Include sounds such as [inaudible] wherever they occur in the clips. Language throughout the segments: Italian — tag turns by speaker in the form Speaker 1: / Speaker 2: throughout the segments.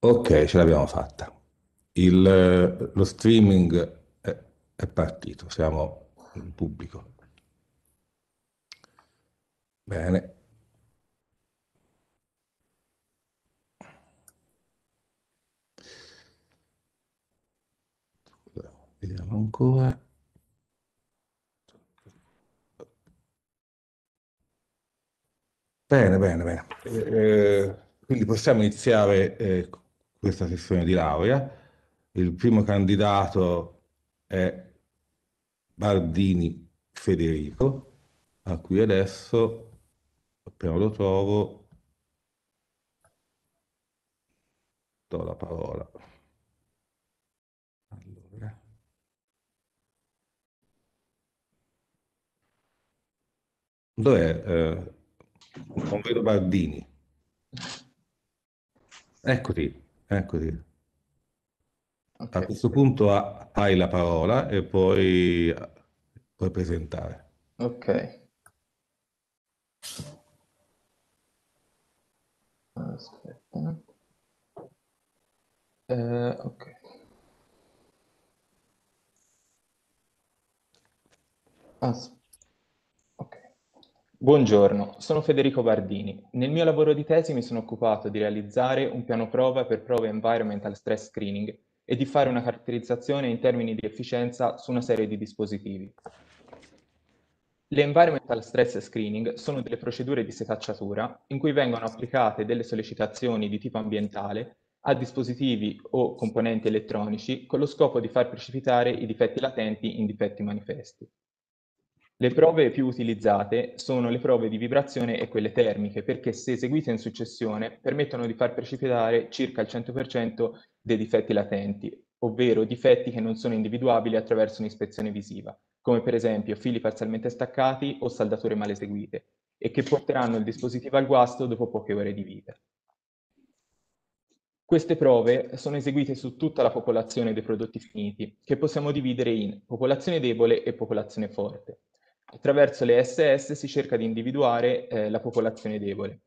Speaker 1: Ok, ce l'abbiamo fatta. Il, lo streaming è, è partito, siamo in pubblico. Bene. Vediamo ancora. Bene, bene, bene. Eh, quindi possiamo iniziare eh, questa sessione di laurea. Il primo candidato è Bardini Federico, a cui adesso, appena lo trovo, do la parola. Allora. Dov'è? Eh, non vedo Bardini. Eccoti, eccoti. Okay. A questo punto hai la parola e poi puoi presentare.
Speaker 2: Ok. Aspetta. Eh, ok. Aspetta. Buongiorno, sono Federico Bardini. Nel mio lavoro di tesi mi sono occupato di realizzare un piano prova per prove Environmental Stress Screening e di fare una caratterizzazione in termini di efficienza su una serie di dispositivi. Le Environmental Stress Screening sono delle procedure di setacciatura in cui vengono applicate delle sollecitazioni di tipo ambientale a dispositivi o componenti elettronici con lo scopo di far precipitare i difetti latenti in difetti manifesti. Le prove più utilizzate sono le prove di vibrazione e quelle termiche, perché se eseguite in successione permettono di far precipitare circa il 100% dei difetti latenti, ovvero difetti che non sono individuabili attraverso un'ispezione visiva, come per esempio fili parzialmente staccati o saldature mal eseguite, e che porteranno il dispositivo al guasto dopo poche ore di vita. Queste prove sono eseguite su tutta la popolazione dei prodotti finiti, che possiamo dividere in popolazione debole e popolazione forte. Attraverso le SS si cerca di individuare eh, la popolazione debole.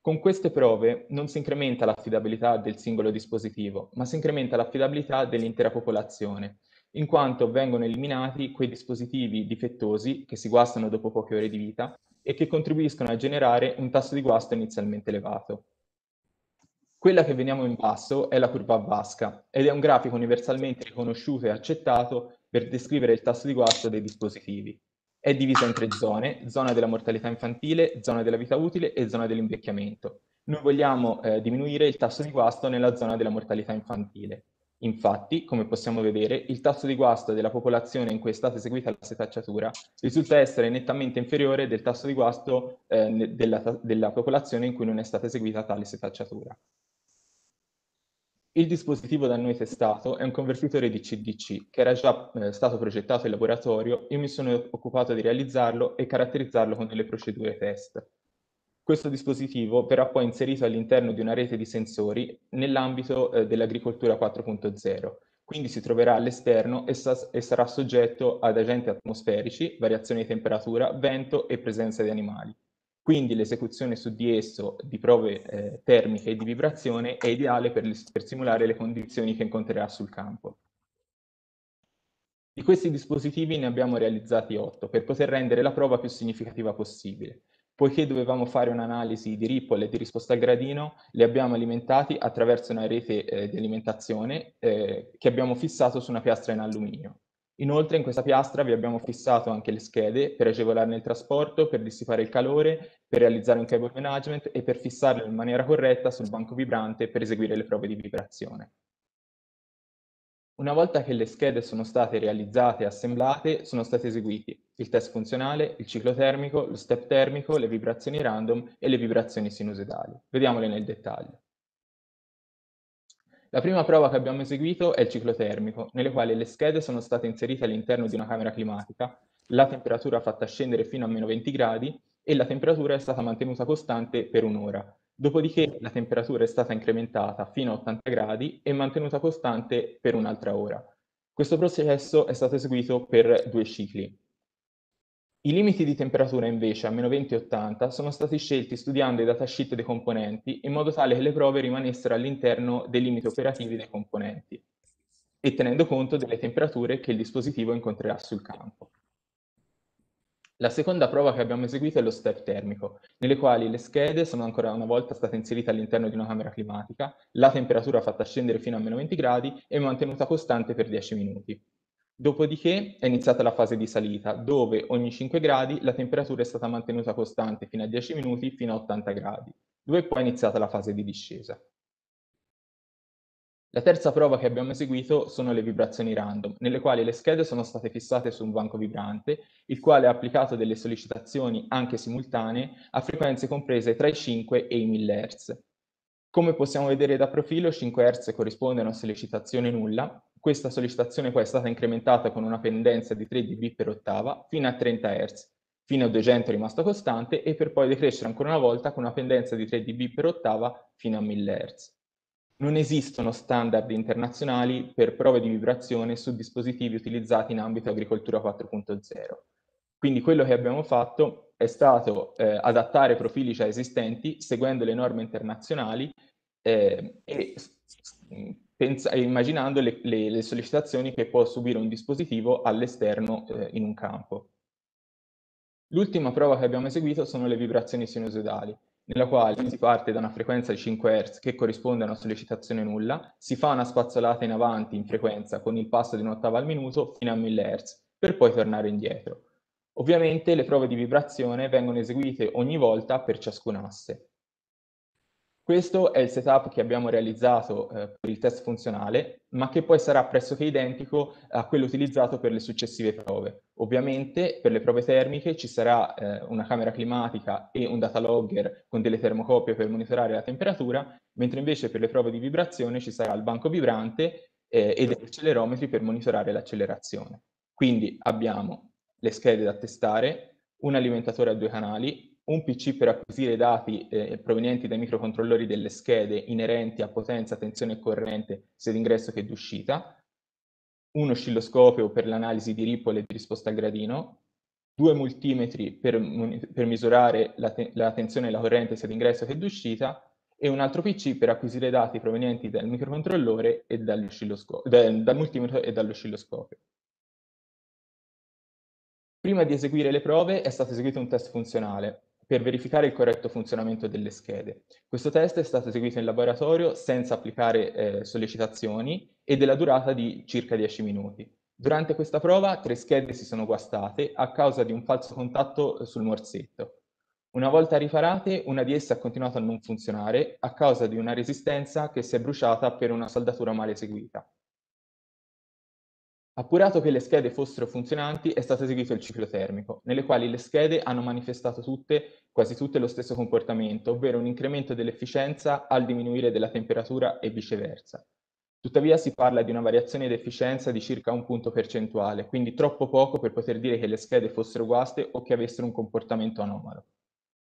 Speaker 2: Con queste prove non si incrementa l'affidabilità del singolo dispositivo, ma si incrementa l'affidabilità dell'intera popolazione, in quanto vengono eliminati quei dispositivi difettosi che si guastano dopo poche ore di vita e che contribuiscono a generare un tasso di guasto inizialmente elevato. Quella che vediamo in basso è la curva Vasca ed è un grafico universalmente riconosciuto e accettato per descrivere il tasso di guasto dei dispositivi. È divisa in tre zone, zona della mortalità infantile, zona della vita utile e zona dell'invecchiamento. Noi vogliamo eh, diminuire il tasso di guasto nella zona della mortalità infantile. Infatti, come possiamo vedere, il tasso di guasto della popolazione in cui è stata eseguita la setacciatura risulta essere nettamente inferiore del tasso di guasto eh, della, della popolazione in cui non è stata eseguita tale setacciatura. Il dispositivo da noi testato è un convertitore di CDC che era già eh, stato progettato in laboratorio, io mi sono occupato di realizzarlo e caratterizzarlo con delle procedure test. Questo dispositivo verrà poi inserito all'interno di una rete di sensori nell'ambito eh, dell'agricoltura 4.0, quindi si troverà all'esterno e, sa e sarà soggetto ad agenti atmosferici, variazioni di temperatura, vento e presenza di animali. Quindi l'esecuzione su di esso di prove eh, termiche e di vibrazione è ideale per, per simulare le condizioni che incontrerà sul campo. Di questi dispositivi ne abbiamo realizzati 8 per poter rendere la prova più significativa possibile. Poiché dovevamo fare un'analisi di ripple e di risposta al gradino, li abbiamo alimentati attraverso una rete eh, di alimentazione eh, che abbiamo fissato su una piastra in alluminio. Inoltre in questa piastra vi abbiamo fissato anche le schede per agevolarne il trasporto, per dissipare il calore, per realizzare un cable management e per fissarle in maniera corretta sul banco vibrante per eseguire le prove di vibrazione. Una volta che le schede sono state realizzate e assemblate, sono stati eseguiti il test funzionale, il ciclo termico, lo step termico, le vibrazioni random e le vibrazioni sinusoidali. Vediamole nel dettaglio. La prima prova che abbiamo eseguito è il ciclo termico, nelle quali le schede sono state inserite all'interno di una camera climatica, la temperatura fatta scendere fino a meno 20 gradi e la temperatura è stata mantenuta costante per un'ora. Dopodiché la temperatura è stata incrementata fino a 80 gradi e mantenuta costante per un'altra ora. Questo processo è stato eseguito per due cicli. I limiti di temperatura invece a meno 20 e 80 sono stati scelti studiando i datasheet dei componenti in modo tale che le prove rimanessero all'interno dei limiti operativi dei componenti e tenendo conto delle temperature che il dispositivo incontrerà sul campo. La seconda prova che abbiamo eseguito è lo step termico, nelle quali le schede sono ancora una volta state inserite all'interno di una camera climatica, la temperatura fatta scendere fino a meno 20 gradi e mantenuta costante per 10 minuti. Dopodiché è iniziata la fase di salita, dove ogni 5 gradi la temperatura è stata mantenuta costante fino a 10 minuti fino a 80 gradi, dove poi è iniziata la fase di discesa. La terza prova che abbiamo eseguito sono le vibrazioni random, nelle quali le schede sono state fissate su un banco vibrante, il quale ha applicato delle sollecitazioni anche simultanee a frequenze comprese tra i 5 e i 1000 Hz. Come possiamo vedere da profilo, 5 Hz corrisponde a una sollecitazione nulla, questa sollecitazione poi è stata incrementata con una pendenza di 3 dB per ottava fino a 30 Hz, fino a 200 è rimasta costante e per poi decrescere ancora una volta con una pendenza di 3 dB per ottava fino a 1000 Hz non esistono standard internazionali per prove di vibrazione su dispositivi utilizzati in ambito agricoltura 4.0. Quindi quello che abbiamo fatto è stato eh, adattare profili già esistenti seguendo le norme internazionali eh, e pensa, immaginando le, le, le, sollecitazioni che può subire un dispositivo all'esterno eh, in un campo. L'ultima prova che abbiamo eseguito sono le vibrazioni sinusoidali nella quale si parte da una frequenza di 5 Hz che corrisponde a una sollecitazione nulla, si fa una spazzolata in avanti in frequenza con il passo di un'ottava al minuto fino a 1000 Hz, per poi tornare indietro. Ovviamente le prove di vibrazione vengono eseguite ogni volta per ciascun asse. Questo è il setup che abbiamo realizzato eh, per il test funzionale, ma che poi sarà pressoché identico a quello utilizzato per le successive prove. Ovviamente per le prove termiche ci sarà eh, una camera climatica e un data logger con delle termocopie per monitorare la temperatura, mentre invece per le prove di vibrazione ci sarà il banco vibrante eh, e degli accelerometri per monitorare l'accelerazione. Quindi abbiamo le schede da testare, un alimentatore a due canali, un PC per acquisire dati eh, provenienti dai microcontrollori delle schede inerenti a potenza, tensione e corrente sia d'ingresso che d'uscita, un oscilloscopio per l'analisi di ripple e di risposta al gradino, due multimetri per, per misurare la, te la, tensione e la corrente sia d'ingresso che d'uscita e un altro PC per acquisire dati provenienti dal microcontrollore e da, dal multimetro e dall'oscilloscopio. Prima di eseguire le prove è stato eseguito un test funzionale, per verificare il corretto funzionamento delle schede. Questo test è stato eseguito in laboratorio senza applicare eh, sollecitazioni e della durata di circa 10 minuti. Durante questa prova tre schede si sono guastate a causa di un falso contatto sul morsetto. Una volta riparate, una di esse ha continuato a non funzionare a causa di una resistenza che si è bruciata per una saldatura male eseguita. Appurato che le schede fossero funzionanti, è stato eseguito il ciclo termico, nelle quali le schede hanno manifestato tutte, quasi tutte, lo stesso comportamento, ovvero un incremento dell'efficienza al diminuire della temperatura e viceversa. Tuttavia si parla di una variazione di efficienza di circa un punto percentuale, quindi troppo poco per poter dire che le schede fossero guaste o che avessero un comportamento anomalo.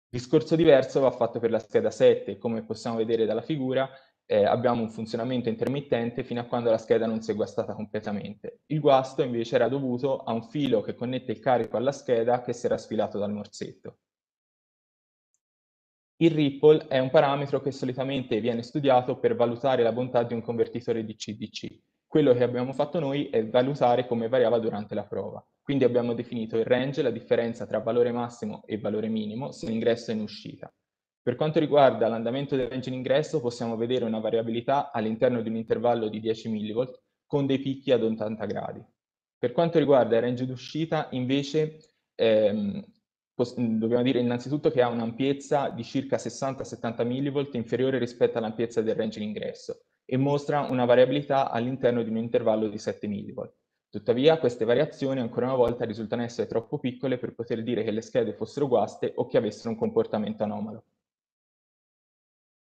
Speaker 2: Discorso diverso va fatto per la scheda 7, come possiamo vedere dalla figura, eh, abbiamo un funzionamento intermittente fino a quando la scheda non si è guastata completamente. Il guasto invece era dovuto a un filo che connette il carico alla scheda che si era sfilato dal morsetto. Il ripple è un parametro che solitamente viene studiato per valutare la bontà di un convertitore DC-DC. Quello che abbiamo fatto noi è valutare come variava durante la prova. Quindi abbiamo definito il range, la differenza tra valore massimo e valore minimo, sia in ingresso e in uscita. Per quanto riguarda l'andamento del range in ingresso, possiamo vedere una variabilità all'interno di un intervallo di 10 mV con dei picchi ad 80 gradi. Per quanto riguarda il range d'uscita, invece, ehm, dobbiamo dire innanzitutto che ha un'ampiezza di circa 60-70 mV inferiore rispetto all'ampiezza del range in ingresso e mostra una variabilità all'interno di un intervallo di 7 mV. Tuttavia, queste variazioni ancora una volta risultano essere troppo piccole per poter dire che le schede fossero guaste o che avessero un comportamento anomalo.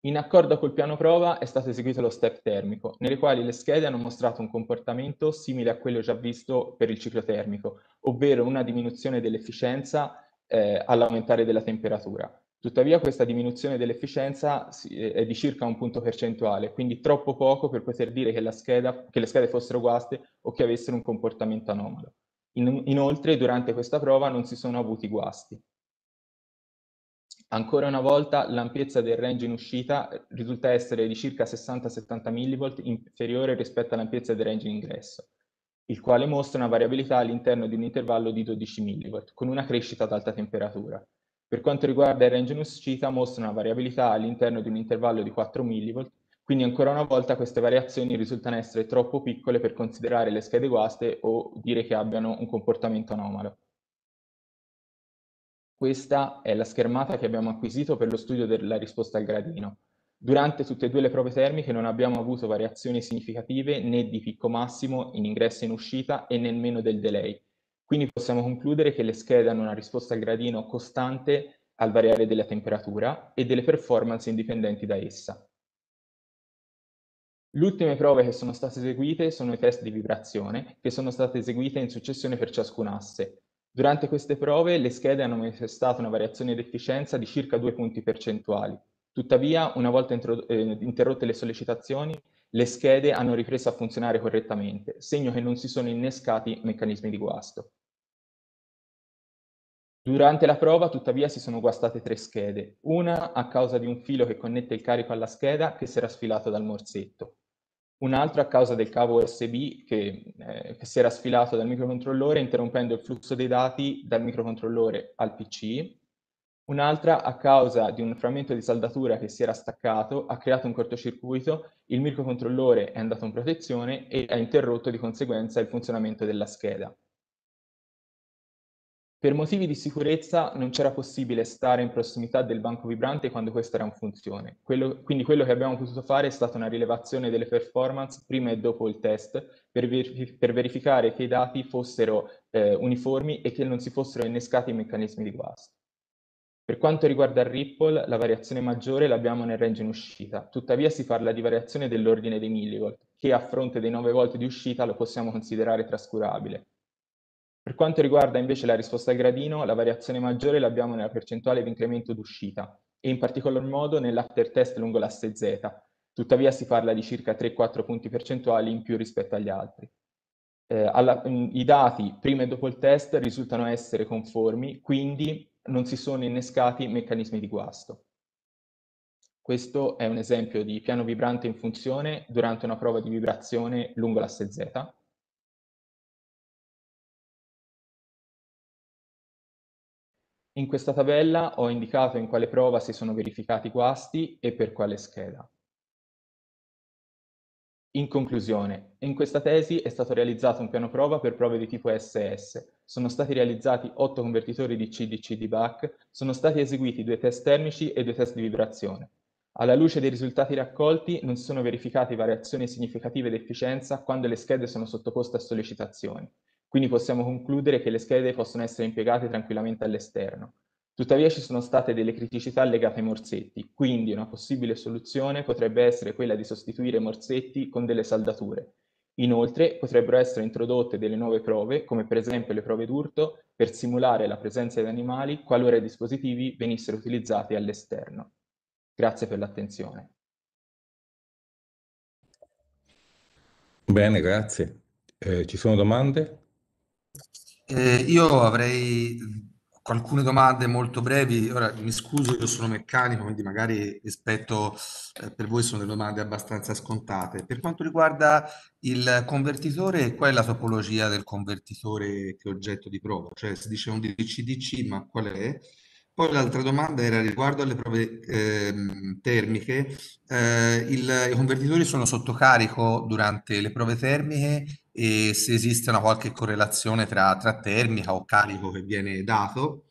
Speaker 2: In accordo col piano prova è stato eseguito lo step termico, nelle quali le schede hanno mostrato un comportamento simile a quello già visto per il ciclo termico, ovvero una diminuzione dell'efficienza eh, all'aumentare della temperatura. Tuttavia questa diminuzione dell'efficienza eh, è di circa un punto percentuale, quindi troppo poco per poter dire che, scheda, che le schede fossero guaste o che avessero un comportamento anomalo. In, inoltre, durante questa prova non si sono avuti guasti. Ancora una volta l'ampiezza del range in uscita risulta essere di circa 60-70 mV inferiore rispetto all'ampiezza del range in ingresso, il quale mostra una variabilità all'interno di un intervallo di 12 mV, con una crescita ad alta temperatura. Per quanto riguarda il range in uscita, mostra una variabilità all'interno di un intervallo di 4 mV, quindi ancora una volta queste variazioni risultano essere troppo piccole per considerare le schede guaste o dire che abbiano un comportamento anomalo. Questa è la schermata che abbiamo acquisito per lo studio della risposta al gradino. Durante tutte e due le prove termiche non abbiamo avuto variazioni significative né di picco massimo in ingresso e in uscita e nemmeno del delay. Quindi possiamo concludere che le schede hanno una risposta al gradino costante al variare della temperatura e delle performance indipendenti da essa. Le ultime prove che sono state eseguite sono i test di vibrazione, che sono state eseguite in successione per ciascun asse. Durante queste prove le schede hanno manifestato una variazione di efficienza di circa due punti percentuali. Tuttavia, una volta eh, interrotte le sollecitazioni, le schede hanno ripreso a funzionare correttamente, segno che non si sono innescati meccanismi di guasto. Durante la prova, tuttavia, si sono guastate tre schede, una a causa di un filo che connette il carico alla scheda che si era sfilato dal morsetto, un altro a causa del cavo USB che, eh, che si era sfilato dal microcontrollore interrompendo il flusso dei dati dal microcontrollore al PC, un'altra a causa di un frammento di saldatura che si era staccato, ha creato un cortocircuito, il microcontrollore è andato in protezione e ha interrotto di conseguenza il funzionamento della scheda. Per motivi di sicurezza non c'era possibile stare in prossimità del banco vibrante quando questo era in funzione. Quello, quindi quello che abbiamo potuto fare è stata una rilevazione delle performance prima e dopo il test per, ver per verificare che i dati fossero eh, uniformi e che non si fossero innescati i meccanismi di guasto. Per quanto riguarda il Ripple, la variazione maggiore l'abbiamo nel range in uscita, tuttavia si parla di variazione dell'ordine dei millivolt, che a fronte dei 9 volt di uscita lo possiamo considerare trascurabile. Per quanto riguarda invece la risposta al gradino, la variazione maggiore l'abbiamo nella percentuale di incremento d'uscita e in particolar modo nell'after test lungo l'asse Z. Tuttavia si parla di circa 3-4 punti percentuali in più rispetto agli altri. Eh, alla, I dati prima e dopo il test risultano essere conformi, quindi non si sono innescati meccanismi di guasto. Questo è un esempio di piano vibrante in funzione durante una prova di vibrazione lungo l'asse Z. In questa tabella ho indicato in quale prova si sono verificati guasti e per quale scheda. In conclusione, in questa tesi è stato realizzato un piano prova per prove di tipo SS. Sono stati realizzati 8 convertitori di CDC di Bach, sono stati eseguiti due test termici e due test di vibrazione. Alla luce dei risultati raccolti non si sono verificate variazioni significative d'efficienza quando le schede sono sottoposte a sollecitazioni. Quindi possiamo concludere che le schede possono essere impiegate tranquillamente all'esterno. Tuttavia ci sono state delle criticità legate ai morsetti, quindi una possibile soluzione potrebbe essere quella di sostituire i morsetti con delle saldature. Inoltre potrebbero essere introdotte delle nuove prove, come per esempio le prove d'urto, per simulare la presenza di animali qualora i dispositivi venissero utilizzati all'esterno. Grazie per l'attenzione.
Speaker 1: Bene, grazie. Eh, ci sono domande?
Speaker 3: Eh, io avrei alcune domande molto brevi. Ora mi scuso, io sono meccanico, quindi magari rispetto eh, per voi sono delle domande abbastanza scontate. Per quanto riguarda il convertitore, qual è la topologia del convertitore che è oggetto di prova? Cioè si dice un DC-DC, ma qual è? Poi l'altra domanda era riguardo alle prove eh, termiche. Eh, il, I convertitori sono sotto carico durante le prove termiche e se esiste una qualche correlazione tra, tra termica o carico che viene dato.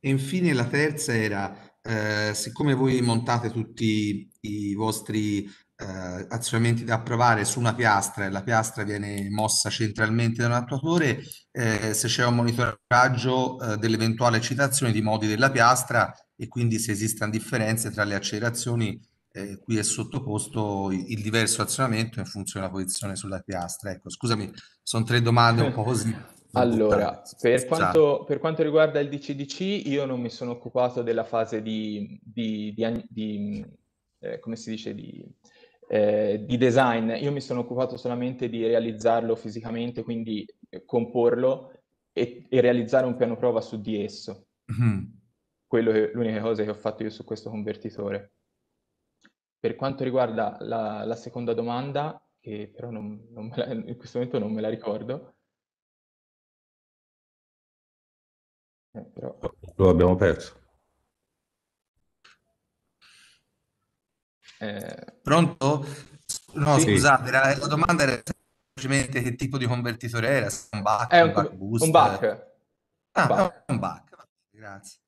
Speaker 3: E infine la terza era, eh, siccome voi montate tutti i vostri eh, azionamenti da approvare su una piastra e la piastra viene mossa centralmente da un attuatore, eh, se c'è un monitoraggio eh, dell'eventuale eccitazione di modi della piastra e quindi se esistono differenze tra le accelerazioni eh, cui è sottoposto il, diverso azionamento in funzione della posizione sulla piastra. Ecco, scusami, sono tre domande un po' così. [laughs]
Speaker 2: Allora, per quanto, per quanto, riguarda il DCDC, io non mi sono occupato della fase di, di, di, di eh, come si dice, di, eh, di design. Io mi sono occupato solamente di realizzarlo fisicamente, quindi comporlo e, e realizzare un piano prova su di esso. Mm-hmm. Quello è l'unica cosa che ho fatto io su questo convertitore. Per quanto riguarda la, la seconda domanda, che però non, non la, in questo momento non me la ricordo,
Speaker 1: eh, però... lo abbiamo perso.
Speaker 3: Eh... Pronto? No, sì. scusate, la, la domanda era semplicemente che tipo di convertitore era, un back,
Speaker 2: è un, un back booster. Un back.
Speaker 3: Ah, un back. Un back. Grazie.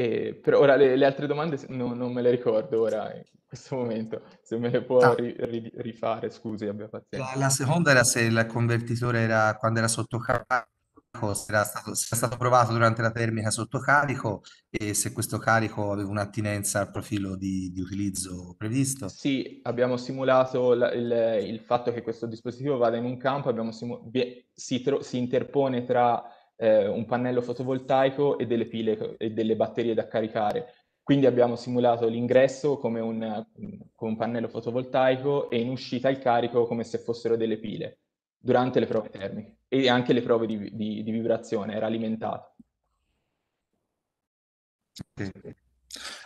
Speaker 2: E per ora le, le altre domande no, non me le ricordo ora in questo momento, se me le può ah. ri, ri, rifare, scusi, abbia pazienza.
Speaker 3: La, la, seconda era se il convertitore era quando era sotto carico, se era stato, se era stato provato durante la termica sotto carico e se questo carico aveva un'attinenza al profilo di, di utilizzo previsto.
Speaker 2: Sì, abbiamo simulato la, il, il, fatto che questo dispositivo vada in un campo, simu- si, tro- si interpone tra eh, un pannello fotovoltaico e delle pile e delle batterie da caricare. Quindi abbiamo simulato l'ingresso come un, come un pannello fotovoltaico e in uscita il carico come se fossero delle pile durante le prove termiche e anche le prove di, di, di vibrazione, era alimentato.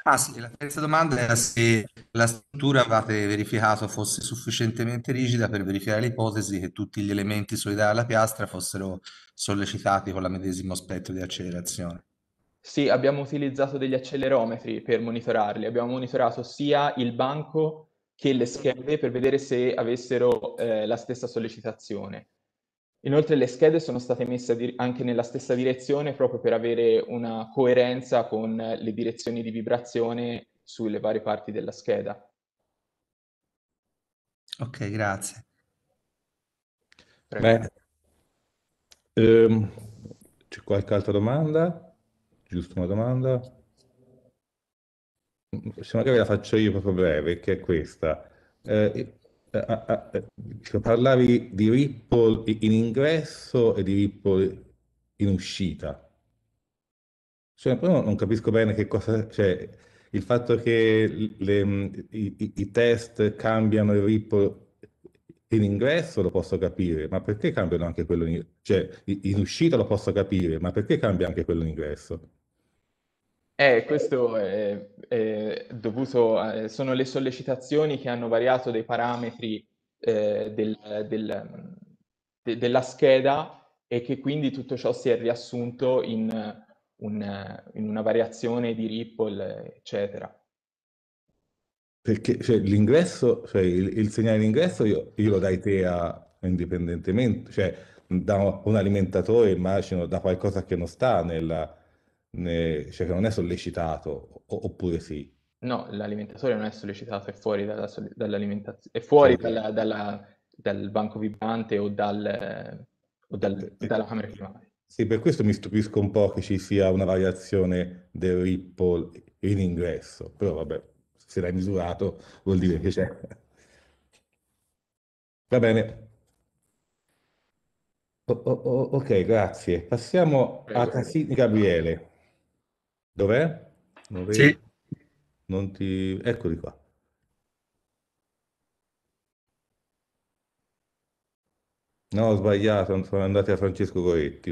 Speaker 3: Ah sì, la terza domanda era se la struttura avevate verificato fosse sufficientemente rigida per verificare l'ipotesi che tutti gli elementi solidari alla piastra fossero sollecitati con la medesimo spettro di accelerazione.
Speaker 2: Sì, abbiamo utilizzato degli accelerometri per monitorarli. Abbiamo monitorato sia il banco che le schede per vedere se avessero eh, la stessa sollecitazione. Inoltre le schede sono state messe anche nella stessa direzione proprio per avere una coerenza con le direzioni di vibrazione sulle varie parti della scheda.
Speaker 3: Ok, grazie.
Speaker 1: Bene. Um, c'è qualche altra domanda? Giusto una domanda? Se magari la faccio io proprio breve, che è questa. Eh, eh, eh, parlavi di Ripple in ingresso e di Ripple in uscita. Cioè, non capisco bene che cosa, cioè, il fatto che le, i, i, test cambiano il Ripple in ingresso lo posso capire, ma perché cambiano anche quello in, cioè, in uscita lo posso capire, ma perché cambia anche quello in ingresso?
Speaker 2: Eh, questo è, è dovuto, a, sono le sollecitazioni che hanno variato dei parametri eh, del, del, de, della scheda e che quindi tutto ciò si è riassunto in, un, in una variazione di Ripple, eccetera.
Speaker 1: Perché cioè, l'ingresso, cioè il, il, segnale d'ingresso io, io lo dai te a, indipendentemente, cioè da un alimentatore immagino, da qualcosa che non sta nella ne, cioè che non è sollecitato, oppure sì?
Speaker 2: No, l'alimentatore non è sollecitato, è fuori dalla, dall'alimentazione, è fuori dalla, dalla, dal banco vibrante o, dal, o dal, dalla camera climatica.
Speaker 1: Sì, per questo mi stupisco un po' che ci sia una variazione del Ripple in ingresso, però vabbè, se l'hai misurato vuol dire che c'è. Va bene. O, o, ok, grazie. Passiamo a Cassini Gabriele. Dov'è? Non
Speaker 3: Sì,
Speaker 1: Non ti... Eccoli qua. No, ho sbagliato, sono andati a Francesco Coretti.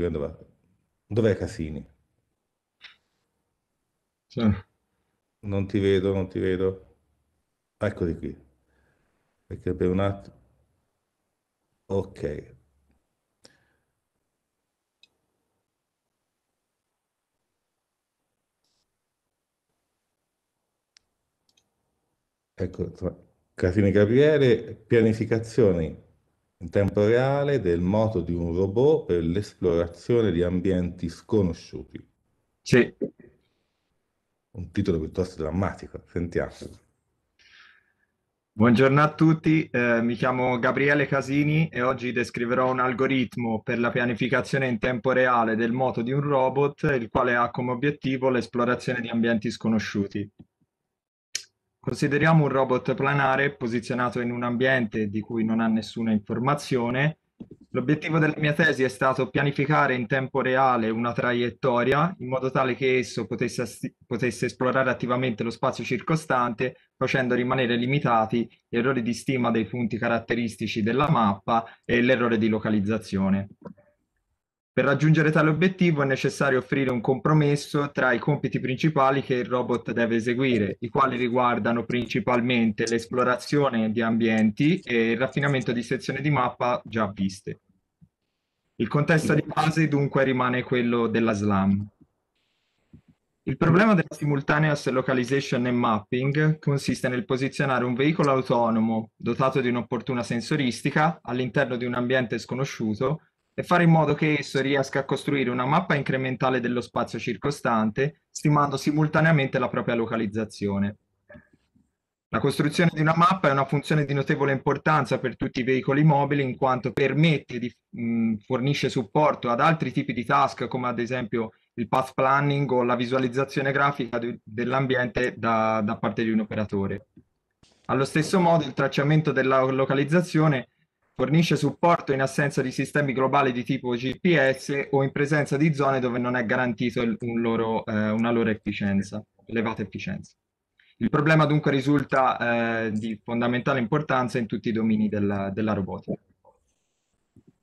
Speaker 1: Dov'è Casini?
Speaker 3: sì.
Speaker 1: Non ti vedo, non ti vedo. Eccoli qui. Perché per un attimo... Ok. Ecco, Casini Gabriele, pianificazioni in tempo reale del moto di un robot per l'esplorazione di ambienti sconosciuti.
Speaker 4: Sì.
Speaker 1: Un titolo piuttosto drammatico, sentiamo.
Speaker 4: Buongiorno a tutti, eh, mi chiamo Gabriele Casini e oggi descriverò un algoritmo per la pianificazione in tempo reale del moto di un robot, il quale ha come obiettivo l'esplorazione di ambienti sconosciuti. Consideriamo un robot planare posizionato in un ambiente di cui non ha nessuna informazione L'obiettivo della mia tesi è stato pianificare in tempo reale una traiettoria in modo tale che esso potesse, potesse, esplorare attivamente lo spazio circostante, facendo rimanere limitati gli errori di stima dei punti caratteristici della mappa e l'errore di localizzazione. Per raggiungere tale obiettivo è necessario offrire un compromesso tra i compiti principali che il robot deve eseguire, i quali riguardano principalmente l'esplorazione di ambienti e il raffinamento di sezioni di mappa già viste. Il contesto di base dunque rimane quello della SLAM. Il problema della simultaneous localization e mapping consiste nel posizionare un veicolo autonomo dotato di un'opportuna sensoristica all'interno di un ambiente sconosciuto e fare in modo che esso riesca a costruire una mappa incrementale dello spazio circostante, stimando simultaneamente la propria localizzazione. La costruzione di una mappa è una funzione di notevole importanza per tutti i veicoli mobili in quanto permette di mh, fornisce supporto ad altri tipi di task come ad esempio il path planning o la visualizzazione grafica dell'ambiente da, da parte di un operatore. Allo stesso modo il tracciamento della localizzazione Fornisce supporto in assenza di sistemi globali di tipo GPS o in presenza di zone dove non è garantito un loro, eh, una loro efficienza, elevata efficienza. Il problema dunque risulta eh, di fondamentale importanza in tutti i domini della, della robotica.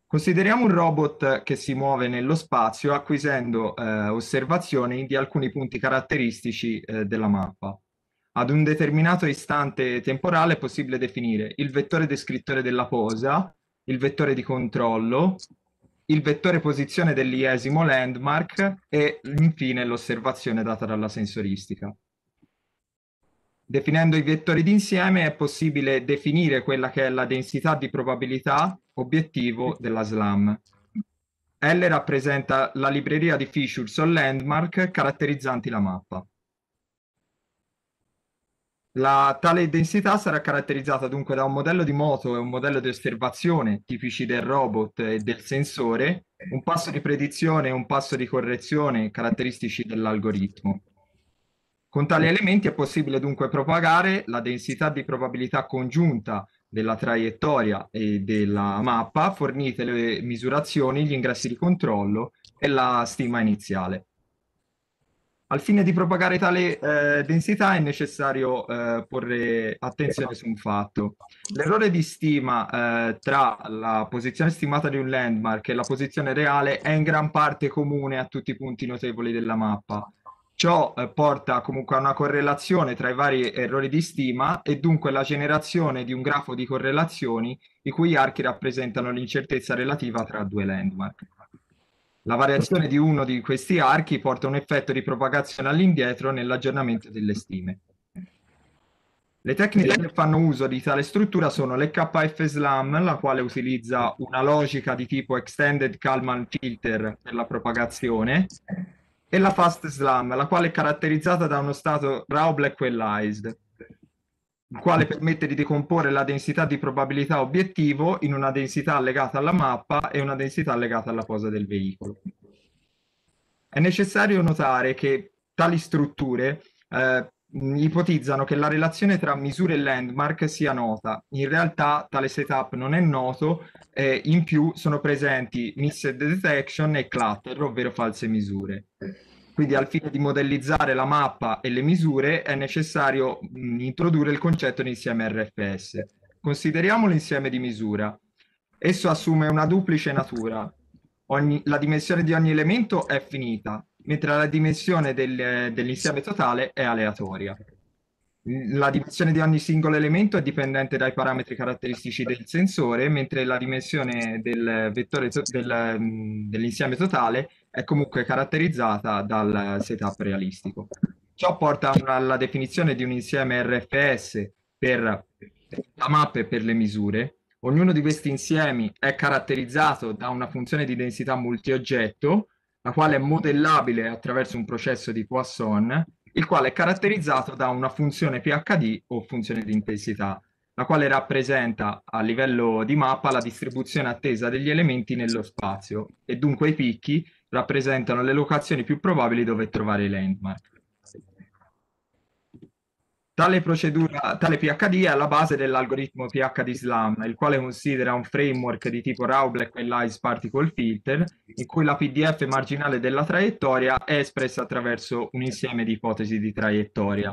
Speaker 4: Consideriamo un robot che si muove nello spazio acquisendo eh, osservazioni di alcuni punti caratteristici eh, della mappa. Ad un determinato istante temporale è possibile definire il vettore descrittore della posa, il vettore di controllo, il vettore posizione dell'iesimo landmark e infine l'osservazione data dalla sensoristica. Definendo i vettori d'insieme è possibile definire quella che è la densità di probabilità obiettivo della SLAM. L rappresenta la libreria di features o landmark caratterizzanti la mappa. La tale densità sarà caratterizzata dunque da un modello di moto e un modello di osservazione tipici del robot e del sensore, un passo di predizione e un passo di correzione caratteristici dell'algoritmo. Con tali elementi è possibile dunque propagare la densità di probabilità congiunta della traiettoria e della mappa, fornite le misurazioni, gli ingressi di controllo e la stima iniziale. Al fine di propagare tale eh, densità è necessario eh, porre attenzione su un fatto. L'errore di stima eh, tra la posizione stimata di un landmark e la posizione reale è in gran parte comune a tutti i punti notevoli della mappa. Ciò eh, porta comunque a una correlazione tra i vari errori di stima e dunque la generazione di un grafo di correlazioni i cui archi rappresentano l'incertezza relativa tra due landmark. La variazione di uno di questi archi porta un effetto di propagazione all'indietro nell'aggiornamento delle stime. Le tecniche che fanno uso di tale struttura sono l'EKF SLAM, la quale utilizza una logica di tipo Extended Kalman Filter per la propagazione, e la Fast SLAM, la quale è caratterizzata da uno stato raw blackwellized il quale permette di decomporre la densità di probabilità obiettivo in una densità legata alla mappa e una densità legata alla posa del veicolo. È necessario notare che tali strutture eh, ipotizzano che la relazione tra misure e landmark sia nota. In realtà tale setup non è noto e in più sono presenti missed detection e clutter, ovvero false misure. Quindi al fine di modellizzare la mappa e le misure è necessario mh, introdurre il concetto di insieme RFS. Consideriamo l'insieme di misura. Esso assume una duplice natura. Ogni, la dimensione di ogni elemento è finita, mentre la dimensione del, dell'insieme totale è aleatoria. La dimensione di ogni singolo elemento è dipendente dai parametri caratteristici del sensore, mentre la dimensione del vettore to del, dell'insieme totale è comunque caratterizzata dal setup realistico. Ciò porta alla definizione di un insieme RFS per la mappa e per le misure. Ognuno di questi insiemi è caratterizzato da una funzione di densità multioggetto, la quale è modellabile attraverso un processo di Poisson, il quale è caratterizzato da una funzione PHD o funzione di intensità, la quale rappresenta a livello di mappa la distribuzione attesa degli elementi nello spazio e dunque i picchi rappresentano le locazioni più probabili dove trovare i landmark. Tale, procedura, tale PHD è alla base dell'algoritmo PHD SLAM, il quale considera un framework di tipo Raw Black Lies Particle Filter, in cui la PDF marginale della traiettoria è espressa attraverso un insieme di ipotesi di traiettoria.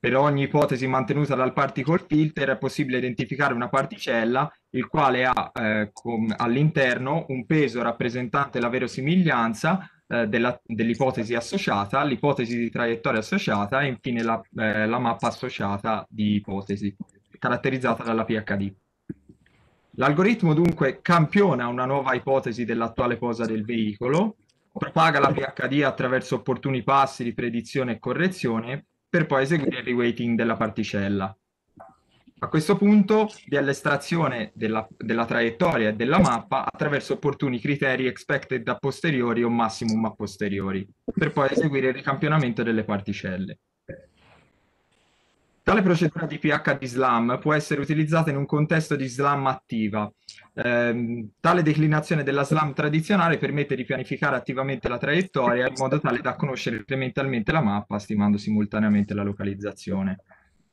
Speaker 4: Per ogni ipotesi mantenuta dal particle filter è possibile identificare una particella il quale ha eh, all'interno un peso rappresentante la verosimiglianza eh, dell'ipotesi associata, l'ipotesi di traiettoria associata e infine la, eh, la mappa associata di ipotesi, caratterizzata dalla PHD. L'algoritmo dunque campiona una nuova ipotesi dell'attuale posa del veicolo, propaga la PHD attraverso opportuni passi di predizione e correzione per poi eseguire il reweighting della particella. A questo punto vi è l'estrazione della, della, traiettoria e della mappa attraverso opportuni criteri expected a posteriori o maximum a posteriori, per poi eseguire il ricampionamento delle particelle. Tale procedura di pH di SLAM può essere utilizzata in un contesto di SLAM attiva. Eh, tale declinazione della SLAM tradizionale permette di pianificare attivamente la traiettoria in modo tale da conoscere incrementalmente la mappa, stimando simultaneamente la localizzazione.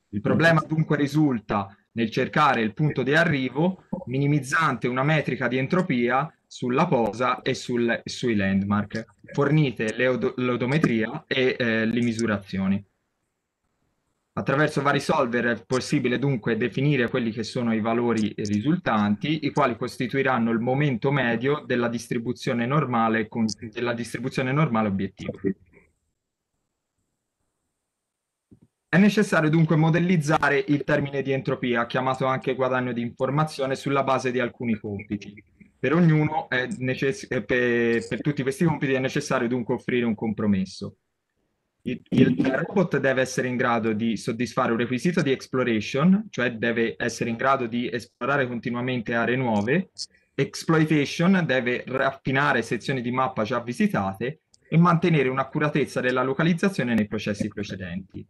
Speaker 4: Il problema dunque risulta nel cercare il punto di arrivo minimizzante una metrica di entropia sulla posa e sul, sui landmark, fornite l'odometria e eh, le misurazioni. Attraverso vari solver è possibile dunque definire quelli che sono i valori risultanti, i quali costituiranno il momento medio della distribuzione normale, della distribuzione normale obiettivo. È necessario dunque modellizzare il termine di entropia, chiamato anche guadagno di informazione, sulla base di alcuni compiti. Per ognuno, necess- per, per tutti questi compiti è necessario dunque offrire un compromesso. Il, il, robot deve essere in grado di soddisfare un requisito di exploration, cioè deve essere in grado di esplorare continuamente aree nuove. Exploitation deve raffinare sezioni di mappa già visitate e mantenere un'accuratezza della localizzazione nei processi precedenti.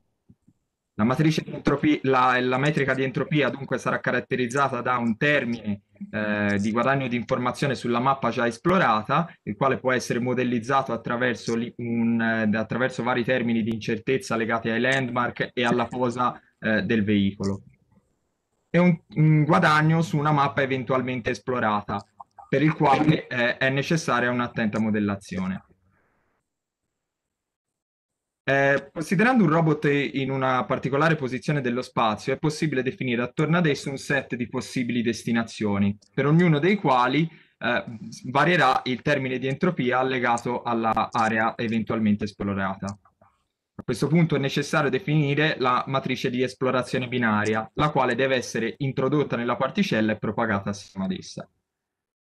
Speaker 4: La, matrice di entropia, la, la, metrica di entropia dunque sarà caratterizzata da un termine eh, di guadagno di informazione sulla mappa già esplorata, il quale può essere modellizzato attraverso, un, eh, attraverso vari termini di incertezza legati ai landmark e alla posa eh, del veicolo. E un, un, guadagno su una mappa eventualmente esplorata, per il quale eh, è necessaria un'attenta modellazione. Eh, considerando un robot in una particolare posizione dello spazio, è possibile definire attorno ad esso un set di possibili destinazioni, per ognuno dei quali eh, varierà il termine di entropia legato all'area eventualmente esplorata. A questo punto è necessario definire la matrice di esplorazione binaria, la quale deve essere introdotta nella particella e propagata assieme ad essa.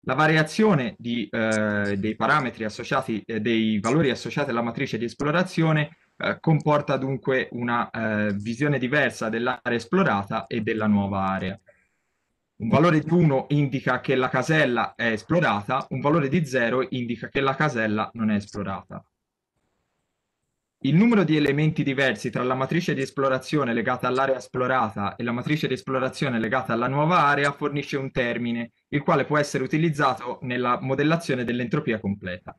Speaker 4: La variazione di, eh, dei parametri associati, eh, dei valori associati alla matrice di esplorazione eh, comporta dunque una eh, visione diversa dell'area esplorata e della nuova area. Un valore di 1 indica che la casella è esplorata, un valore di 0 indica che la casella non è esplorata. Il numero di elementi diversi tra la matrice di esplorazione legata all'area esplorata e la matrice di esplorazione legata alla nuova area fornisce un termine, il quale può essere utilizzato nella modellazione dell'entropia completa.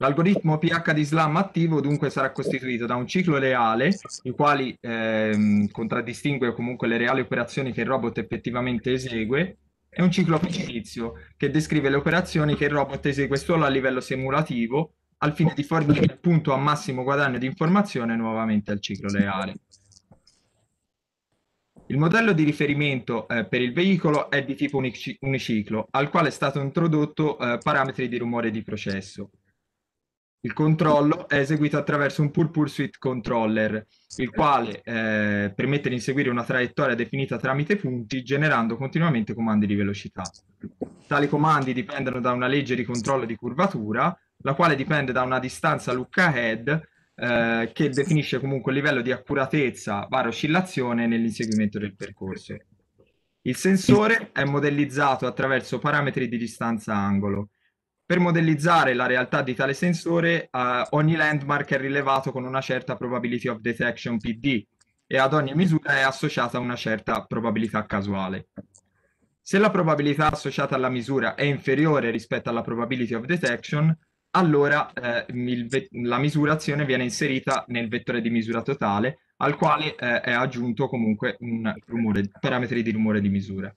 Speaker 4: L'algoritmo pH di SLAM attivo dunque sarà costituito da un ciclo reale, il quale ehm, contraddistingue comunque le reali operazioni che il robot effettivamente esegue, e un ciclo fittizio che descrive le operazioni che il robot esegue solo a livello simulativo al fine di fornire il punto a massimo guadagno di informazione nuovamente al ciclo reale. Il modello di riferimento eh, per il veicolo è di tipo uniciclo, al quale è stato introdotto eh, parametri di rumore di processo. Il controllo è eseguito attraverso un pull pursuit controller, il quale eh, permette di inseguire una traiettoria definita tramite punti, generando continuamente comandi di velocità. Tali comandi dipendono da una legge di controllo di curvatura, la quale dipende da una distanza look ahead eh, che definisce comunque il livello di accuratezza varia oscillazione nell'inseguimento del percorso. Il sensore è modellizzato attraverso parametri di distanza angolo per modellizzare la realtà di tale sensore, uh, ogni landmark è rilevato con una certa probability of detection PD e ad ogni misura è associata una certa probabilità casuale. Se la probabilità associata alla misura è inferiore rispetto alla probability of detection, allora eh, il, la misurazione viene inserita nel vettore di misura totale, al quale eh, è aggiunto comunque un rumore, parametri di rumore di misura.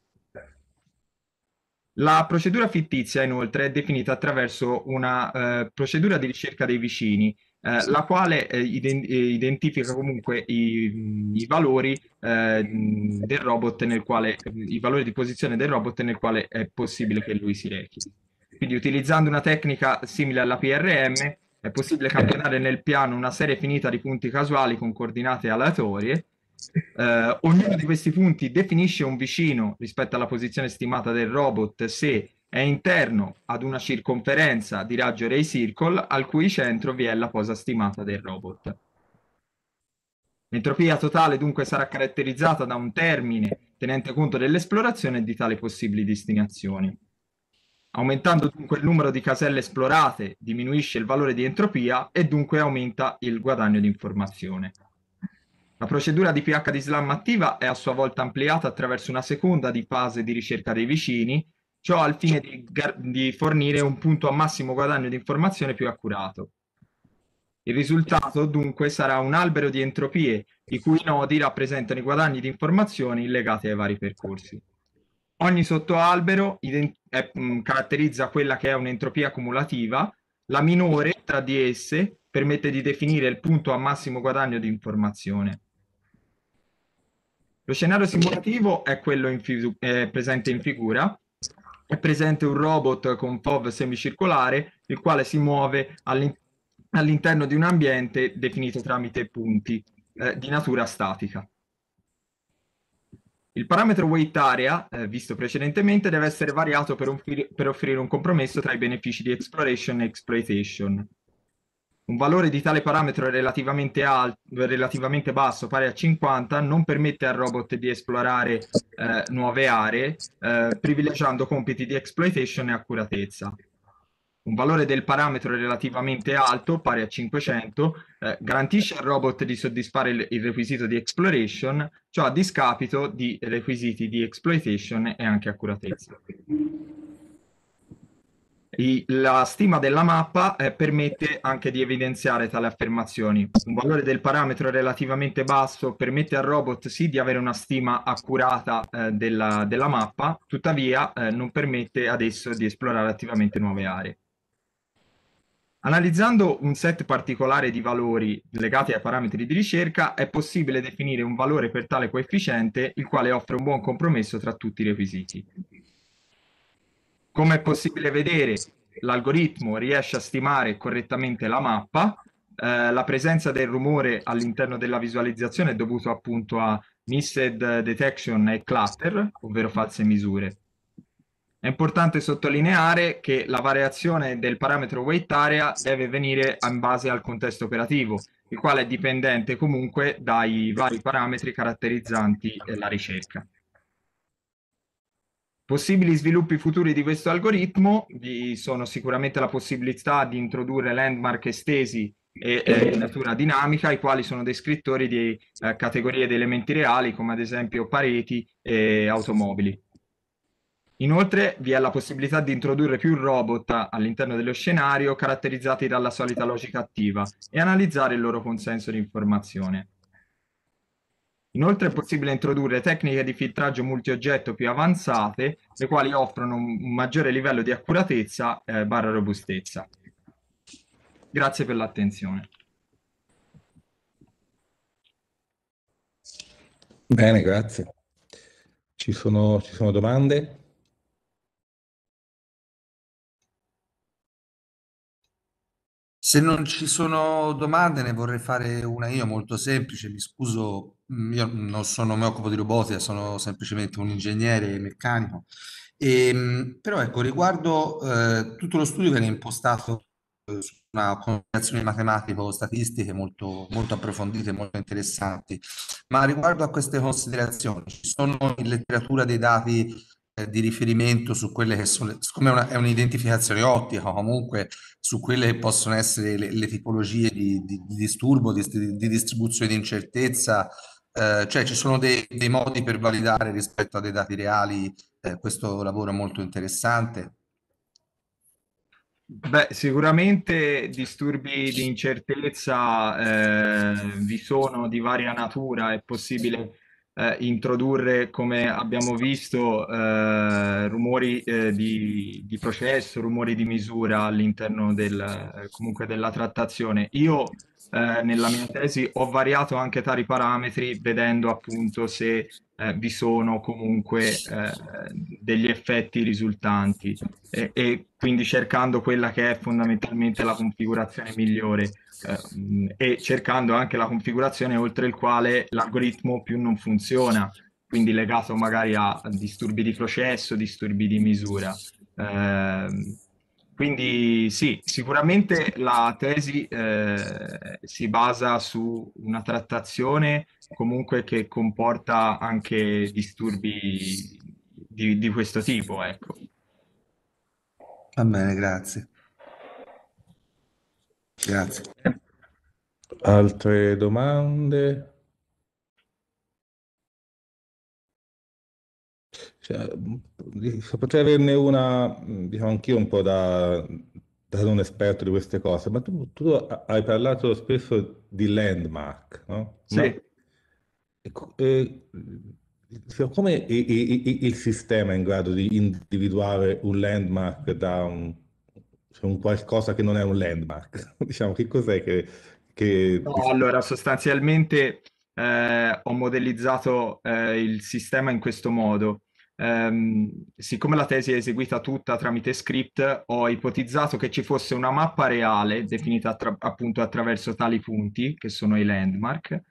Speaker 4: La procedura fittizia, inoltre, è definita attraverso una eh, procedura di ricerca dei vicini, eh, la quale eh, identifica comunque i, i valori eh, del robot nel quale, i valori di posizione del robot nel quale è possibile che lui si rechi. Quindi utilizzando una tecnica simile alla PRM è possibile campionare nel piano una serie finita di punti casuali con coordinate aleatorie. Eh, ognuno di questi punti definisce un vicino rispetto alla posizione stimata del robot se è interno ad una circonferenza di raggio ray circle al cui centro vi è la posa stimata del robot. L'entropia totale dunque sarà caratterizzata da un termine tenente conto dell'esplorazione di tali possibili destinazioni. Aumentando dunque il numero di caselle esplorate diminuisce il valore di entropia e dunque aumenta il guadagno di informazione. La procedura di pH di slam attiva è a sua volta ampliata attraverso una seconda di fase di ricerca dei vicini ciò al fine di, di fornire un punto a massimo guadagno di informazione più accurato. Il risultato dunque sarà un albero di entropie i cui nodi rappresentano i guadagni di informazioni legati ai vari percorsi. Ogni sottoalbero è, mh, caratterizza quella che è un'entropia cumulativa, la minore tra di esse permette di definire il punto a massimo guadagno di informazione. Lo scenario simulativo è quello in eh, presente in figura, è presente un robot con FOV semicircolare, il quale si muove all'interno di un ambiente definito tramite punti eh, di natura statica. Il parametro weight area, eh, visto precedentemente, deve essere variato per, un, per offrire un compromesso tra i benefici di exploration e exploitation. Un valore di tale parametro relativamente, alto, relativamente basso, pari a 50, non permette al robot di esplorare eh, nuove aree, eh, privilegiando compiti di exploitation e accuratezza. Un valore del parametro relativamente alto, pari a 500, eh, garantisce al robot di soddisfare il, il requisito di exploration, ciò a discapito di requisiti di exploitation e anche accuratezza la stima della mappa eh, permette anche di evidenziare tali affermazioni. Un valore del parametro relativamente basso permette al robot sì di avere una stima accurata eh, della, della, mappa, tuttavia eh, non permette ad esso di esplorare attivamente nuove aree. Analizzando un set particolare di valori legati ai parametri di ricerca, è possibile definire un valore per tale coefficiente, il quale offre un buon compromesso tra tutti i requisiti. Come è possibile vedere, l'algoritmo riesce a stimare correttamente la mappa, eh, la presenza del rumore all'interno della visualizzazione è dovuto appunto a missed detection e clutter, ovvero false misure. È importante sottolineare che la variazione del parametro weight area deve venire in base al contesto operativo, il quale è dipendente comunque dai vari parametri caratterizzanti la ricerca. Possibili sviluppi futuri di questo algoritmo vi sono sicuramente la possibilità di introdurre landmark estesi e eh, natura dinamica, i quali sono descrittori di eh, categorie di elementi reali, come ad esempio pareti e automobili. Inoltre vi è la possibilità di introdurre più robot all'interno dello scenario caratterizzati dalla solita logica attiva e analizzare il loro consenso di informazione. Inoltre è possibile introdurre tecniche di filtraggio multioggetto più avanzate, le quali offrono un maggiore livello di accuratezza eh, barra robustezza. Grazie per l'attenzione.
Speaker 1: Bene, grazie. Ci sono, ci sono domande?
Speaker 3: Se non ci sono domande, ne vorrei fare una io molto semplice. Mi scuso, io non sono, mi occupo di robotica, sono semplicemente un ingegnere meccanico. E, ehm, però ecco, riguardo eh, tutto lo studio viene impostato eh, su una combinazione matematico-statistiche molto, molto approfondite, molto interessanti. Ma riguardo a queste considerazioni, ci sono in letteratura dei dati eh, di riferimento su quelle che sono, siccome è, è un'identificazione ottica, comunque su quelle che possono essere le, le tipologie di, di, di disturbo, di, di, distribuzione di incertezza, eh, cioè ci sono dei, dei, modi per validare rispetto a dei dati reali eh, questo lavoro molto interessante.
Speaker 4: Beh, sicuramente disturbi di incertezza eh, vi sono di varia natura, è possibile eh, introdurre, come abbiamo visto, eh, rumori eh, di, di, processo, rumori di misura all'interno del, comunque della trattazione. Io eh, nella mia tesi ho variato anche tali parametri vedendo appunto se eh, vi sono comunque eh, degli effetti risultanti e, e, quindi cercando quella che è fondamentalmente la configurazione migliore eh, e cercando anche la configurazione oltre il quale l'algoritmo più non funziona, quindi legato magari a disturbi di processo, disturbi di misura. Eh, quindi sì, sicuramente la tesi eh, si basa su una trattazione comunque che comporta anche disturbi di, di questo tipo, ecco.
Speaker 3: Va bene, grazie. Grazie.
Speaker 1: Altre domande? Cioè, potrei averne una, diciamo anch'io un po' da, da non esperto di queste cose, ma tu, tu hai parlato spesso di landmark, no?
Speaker 4: Sì. Ma,
Speaker 1: e, come il sistema è in grado di individuare un landmark da un, cioè un qualcosa che non è un landmark? [laughs] Diciamo, che cos'è che... che...
Speaker 4: No, allora, sostanzialmente eh, ho modellizzato eh, il sistema in questo modo. Um, siccome la tesi è eseguita tutta tramite script, ho ipotizzato che ci fosse una mappa reale definita attra- appunto attraverso tali punti, che sono i landmark,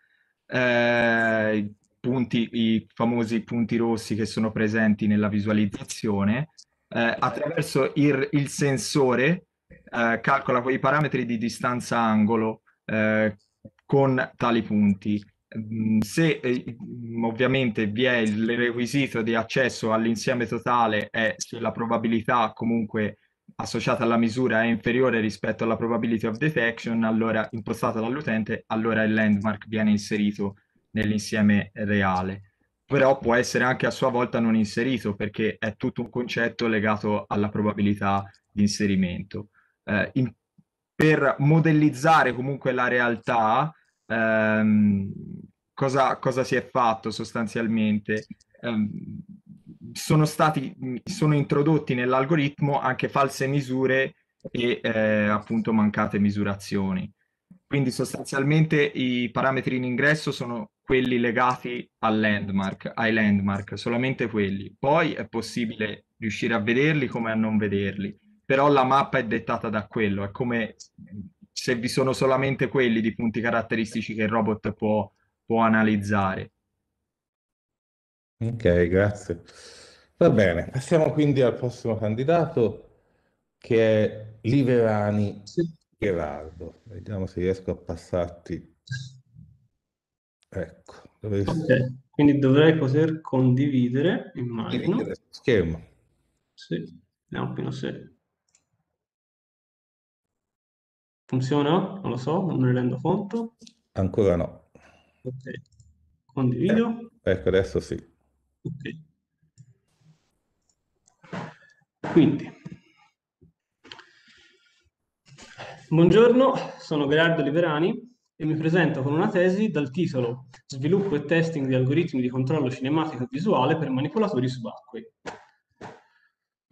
Speaker 4: eh, i, punti, i famosi punti rossi che sono presenti nella visualizzazione, eh, attraverso il, il sensore eh, calcola quei parametri di distanza angolo eh, con tali punti. Mm, se eh, ovviamente vi è il requisito di accesso all'insieme totale e se la probabilità comunque associata alla misura è inferiore rispetto alla probability of detection, allora impostata dall'utente, allora il landmark viene inserito nell'insieme reale. Però può essere anche a sua volta non inserito perché è tutto un concetto legato alla probabilità di inserimento. Eh, in, per modellizzare comunque la realtà, ehm, cosa, cosa, si è fatto sostanzialmente? Um, sono stati, sono introdotti nell'algoritmo anche false misure e eh, appunto mancate misurazioni. Quindi sostanzialmente i parametri in ingresso sono quelli legati al landmark, ai landmark, solamente quelli. Poi è possibile riuscire a vederli come a non vederli, però la mappa è dettata da quello, è come se vi sono solamente quelli di punti caratteristici che il robot può, può analizzare.
Speaker 1: Ok, grazie. Va bene, passiamo quindi al prossimo candidato che è Liverani sì. Gerardo. Vediamo se riesco a passarti. Ecco.
Speaker 5: Dovrei... Ok, quindi dovrei poter condividere, immagino. Condividere
Speaker 1: schermo.
Speaker 5: Sì, vediamo fino a se. Funziona? Non lo so, non me ne rendo conto.
Speaker 1: Ancora no.
Speaker 5: Ok. Condivido.
Speaker 1: Eh, ecco, adesso sì.
Speaker 5: Ok. Quindi, buongiorno, sono Gerardo Liberani e mi presento con una tesi dal titolo Sviluppo e testing di algoritmi di controllo cinematico e visuale per manipolatori subacquei.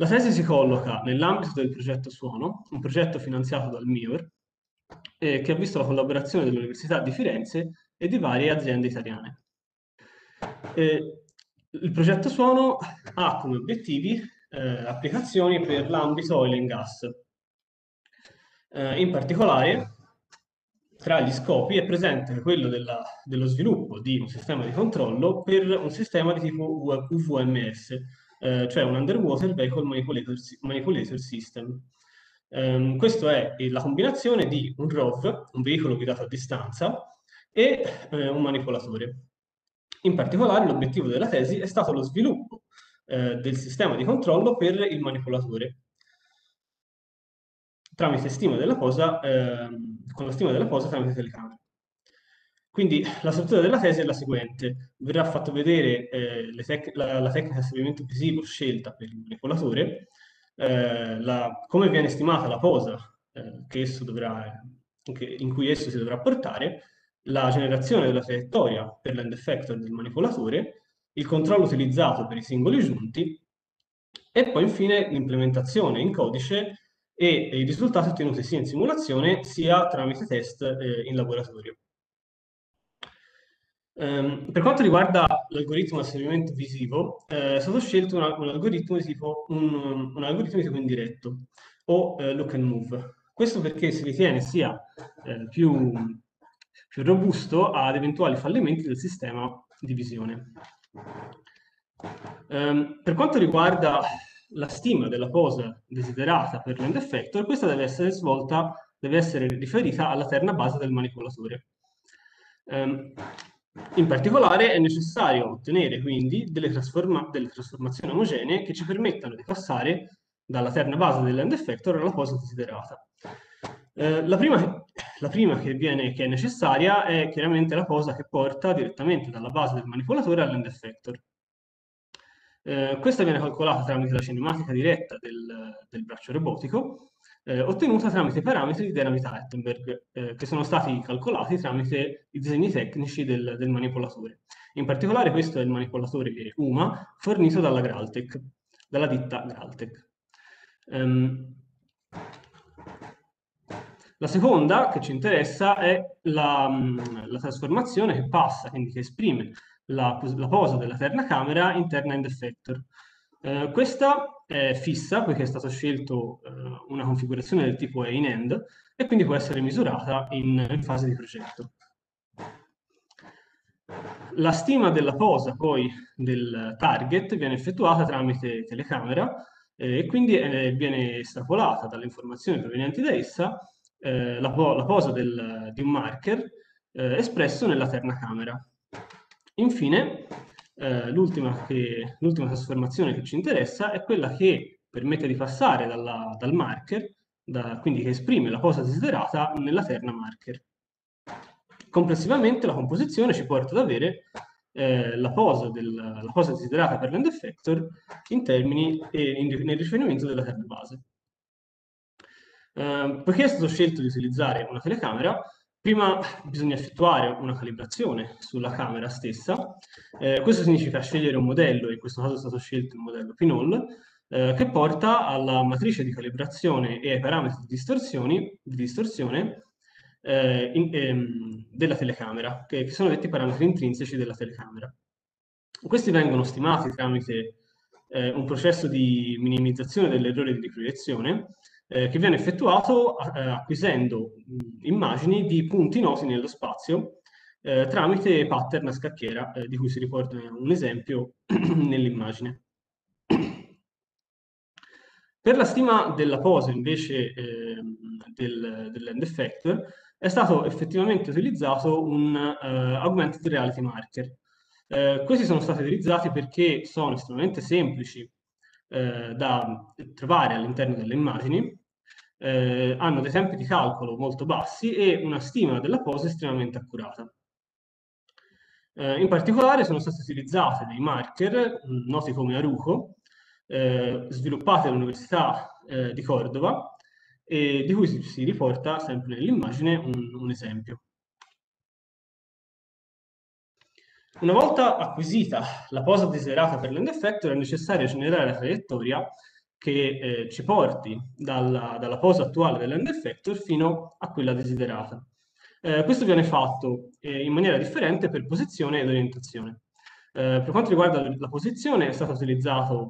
Speaker 5: La tesi si colloca nell'ambito del progetto Suono, un progetto finanziato dal MIUR, eh, che ha visto la collaborazione dell'Università di Firenze e di varie aziende italiane. Eh, il progetto Suono ha come obiettivi eh, applicazioni per l'ambito oil and gas. Eh, in particolare, tra gli scopi è presente quello della, dello sviluppo di un sistema di controllo per un sistema di tipo UVMS, eh, cioè un Underwater Vehicle Manipulator, Manipulator System. Um, questo è la combinazione di un ROV, un veicolo guidato a distanza, e eh, un manipolatore. In particolare l'obiettivo della tesi è stato lo sviluppo eh, del sistema di controllo per il manipolatore tramite stima della posa, eh, con la stima della posa tramite telecamera. Quindi la struttura della tesi è la seguente. Verrà fatto vedere eh, la, la, tecnica di seguimento visivo scelta per il manipolatore, eh, la, come viene stimata la posa eh, dovrà, in cui esso si dovrà portare, la generazione della traiettoria per l'end effector del manipolatore, il controllo utilizzato per i singoli giunti e poi infine l'implementazione in codice e i risultati ottenuti sia in simulazione sia tramite test eh, in laboratorio. Um, per quanto riguarda l'algoritmo di assorbimento visivo, eh, è stato scelto una, un, algoritmo di tipo, un, un, algoritmo di indiretto o eh, look and move. Questo perché si ritiene sia eh, più, più robusto ad eventuali fallimenti del sistema di visione. Um, per quanto riguarda la stima della posa desiderata per l'end effector, questa deve essere svolta, deve essere riferita alla terna base del manipolatore. Um, in particolare è necessario ottenere quindi delle, trasforma delle, trasformazioni omogenee che ci permettano di passare dalla terna base dell'end effector alla posa desiderata. Eh, la, prima, la, prima, che, viene, che è necessaria è chiaramente la posa che porta direttamente dalla base del manipolatore all'end effector. Eh, questa viene calcolata tramite la cinematica diretta del, del braccio robotico eh, ottenuta tramite parametri di Dynamite-Ettenberg, eh, che sono stati calcolati tramite i disegni tecnici del, del, manipolatore. In particolare questo è il manipolatore UMA fornito dalla Graltec, dalla ditta Graltec. Um, la seconda che ci interessa è la, la trasformazione che passa, quindi che esprime la, la posa della terna camera interna in effector. Eh, questa è fissa poiché è stata scelta eh, una configurazione del tipo A in end e quindi può essere misurata in, in fase di progetto. La stima della posa poi del target viene effettuata tramite telecamera eh, e quindi eh, viene estrapolata dalle informazioni provenienti da essa eh, la, la, posa del, di un marker eh, espresso nella terna camera. Infine, eh, l'ultima, trasformazione che ci interessa è quella che permette di passare dalla, dal marker, da, quindi che esprime la posa desiderata nella terna marker. Complessivamente la composizione ci porta ad avere eh, la, posa del, la, posa desiderata per l'end effector in termini e in, nel riferimento della terna base. Eh, poiché è stato scelto di utilizzare una telecamera, Prima bisogna effettuare una calibrazione sulla camera stessa, eh, questo significa scegliere un modello, in questo caso è stato scelto il modello Pinol, eh, che porta alla matrice di calibrazione e ai parametri di, di distorsione eh, in, ehm, della telecamera, che, che, sono detti parametri intrinseci della telecamera. Questi vengono stimati tramite eh, un processo di minimizzazione dell'errore di riproiezione eh, che viene effettuato eh, acquisendo immagini di punti noti nello spazio eh, tramite pattern a scacchiera, eh, di cui si riporta un esempio [clears throat] nell'immagine. [clears throat] Per la stima della pose invece ehm, del, dell'end effector è stato effettivamente utilizzato un uh, augmented reality marker. Uh, questi sono stati utilizzati perché sono estremamente semplici eh, da trovare all'interno delle immagini, eh, hanno dei tempi di calcolo molto bassi e una stima della posa estremamente accurata. Eh, in particolare sono state utilizzate dei marker mm, noti come Aruco, eh, sviluppati all'Università eh, di Cordova e di cui si, si riporta sempre nell'immagine un, un esempio. Una volta acquisita la posa desiderata per l'end effector è necessario generare la traiettoria che eh, ci porti dalla, dalla, posa attuale dell'end effector fino a quella desiderata. Eh, questo viene fatto eh, in maniera differente per posizione ed orientazione. Eh, per quanto riguarda la posizione è stata utilizzata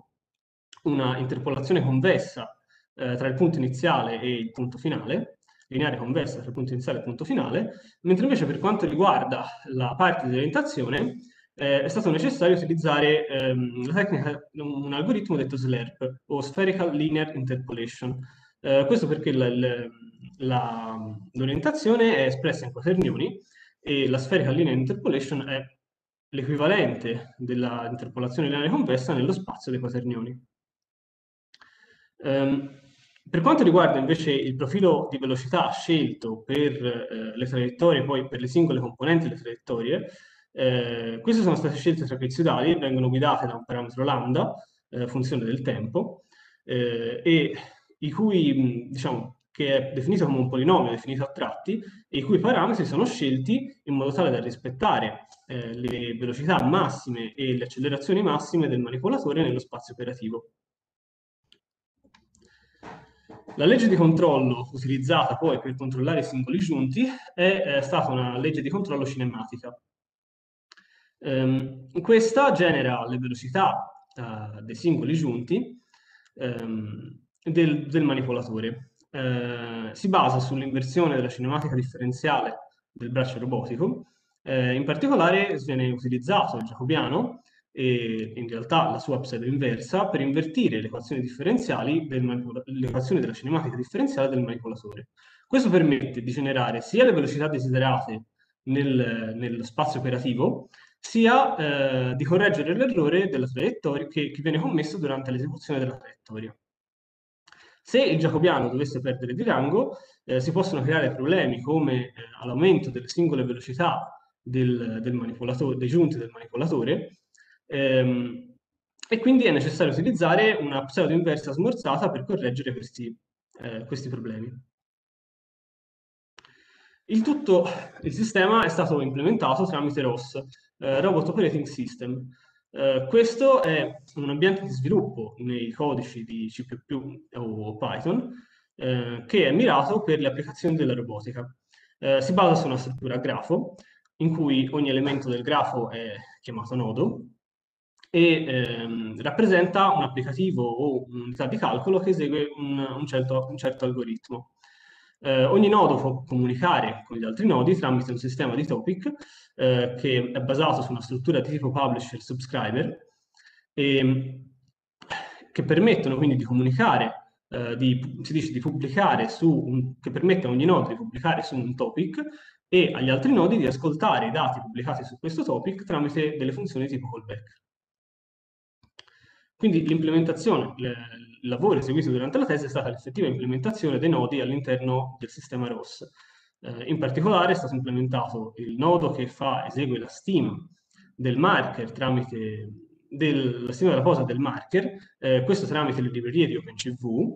Speaker 5: una interpolazione convessa eh, tra il punto iniziale e il punto finale, lineare conversa tra il punto iniziale e il punto finale, mentre invece per quanto riguarda la parte di orientazione eh, è stato necessario utilizzare ehm, tecnica, un algoritmo detto SLERP o Spherical Linear Interpolation. Eh, questo perché l'orientazione è espressa in quaternioni e la Spherical Linear Interpolation è l'equivalente dell'interpolazione lineare convessa nello spazio dei quaternioni. Um, per quanto riguarda invece il profilo di velocità scelto per eh, le traiettorie, poi per le singole componenti delle traiettorie, eh, queste sono state scelte trapezoidali e vengono guidate da un parametro lambda, eh, funzione del tempo. eh, e i cui, diciamo, che è definito come un polinomio definito a tratti e i cui parametri sono scelti in modo tale da rispettare eh, le velocità massime e le accelerazioni massime del manipolatore nello spazio operativo. La legge di controllo utilizzata poi per controllare i singoli giunti è, è stata una legge di controllo cinematica. Um, questa genera le velocità uh, dei singoli giunti um, del, del, manipolatore. Uh, si basa sull'inversione della cinematica differenziale del braccio robotico. Uh, in particolare viene utilizzato il jacobiano e in realtà la sua pseudo inversa per invertire le equazioni differenziali del l'equazione della cinematica differenziale del manipolatore. Questo permette di generare sia le velocità desiderate nel, nello spazio operativo, sia eh, di correggere l'errore della traiettoria che, che viene commesso durante l'esecuzione della traiettoria. Se il jacobiano dovesse perdere di rango, eh, si possono creare problemi come eh, all'aumento delle singole velocità del, del dei giunti del manipolatore, Ehm, e quindi è necessario utilizzare una pseudo inversa smorzata per correggere questi, eh, questi problemi. Il tutto, il sistema è stato implementato tramite ROS, eh, Robot Operating System. Eh, questo è un ambiente di sviluppo nei codici di C++ o Python eh, che è mirato per le applicazioni della robotica. Eh, si basa su una struttura a grafo in cui ogni elemento del grafo è chiamato nodo e ehm, rappresenta un applicativo o un'unità di calcolo che esegue un, un, certo, un certo, algoritmo. Eh, ogni nodo può comunicare con gli altri nodi tramite un sistema di topic eh, che è basato su una struttura di tipo publisher-subscriber e che permettono quindi di comunicare, eh, di, si dice di pubblicare su un, che permette a ogni nodo di pubblicare su un topic e agli altri nodi di ascoltare i dati pubblicati su questo topic tramite delle funzioni tipo callback. Quindi l'implementazione, lavoro eseguito durante la tesi è stata l'effettiva implementazione dei nodi all'interno del sistema ROS. Eh, in particolare è stato implementato il nodo che fa, esegue la stima del marker tramite del, la stima della posa del marker, eh, questo tramite le librerie di OpenCV.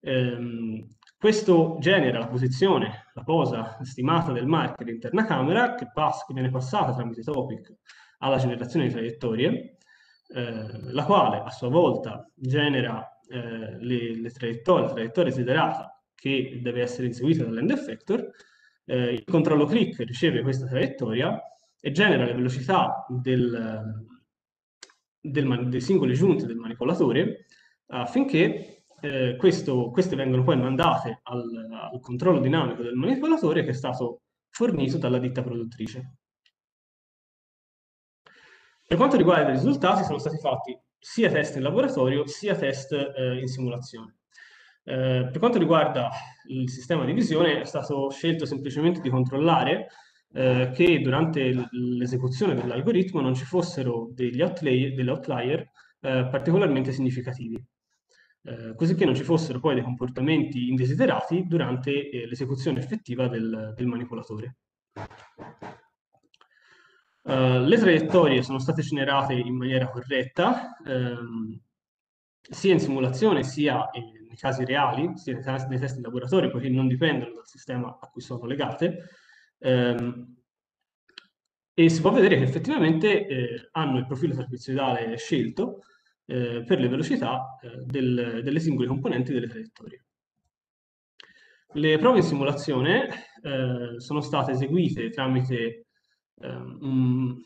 Speaker 5: Eh, questo genera la posizione, la posa stimata del marker interna camera che, passa, che viene passata tramite topic alla generazione di traiettorie eh, la quale a sua volta genera eh, le, le, traiettorie, la traiettoria desiderata che deve essere inseguita dall'end effector, eh, il controllo click riceve questa traiettoria e genera le velocità del, del, dei singoli giunti del manipolatore affinché eh, questo, queste vengano poi mandate al, al controllo dinamico del manipolatore che è stato fornito dalla ditta produttrice. Per quanto riguarda i risultati, sono stati fatti sia test in laboratorio sia test eh, in simulazione. Eh, per quanto riguarda il sistema di visione, è stato scelto semplicemente di controllare eh, che durante l'esecuzione dell'algoritmo non ci fossero degli outlier, degli outlier eh, particolarmente significativi, eh, così che non ci fossero poi dei comportamenti indesiderati durante eh, l'esecuzione effettiva del, del manipolatore. Uh, le traiettorie sono state generate in maniera corretta, ehm, sia in simulazione sia in, nei casi reali, sia nei, nei, test in laboratorio, poiché non dipendono dal sistema a cui sono legate. Ehm, e si può vedere che effettivamente eh, hanno il profilo trapezoidale scelto eh, per le velocità eh, del, delle singole componenti delle traiettorie. Le prove in simulazione eh, sono state eseguite tramite un,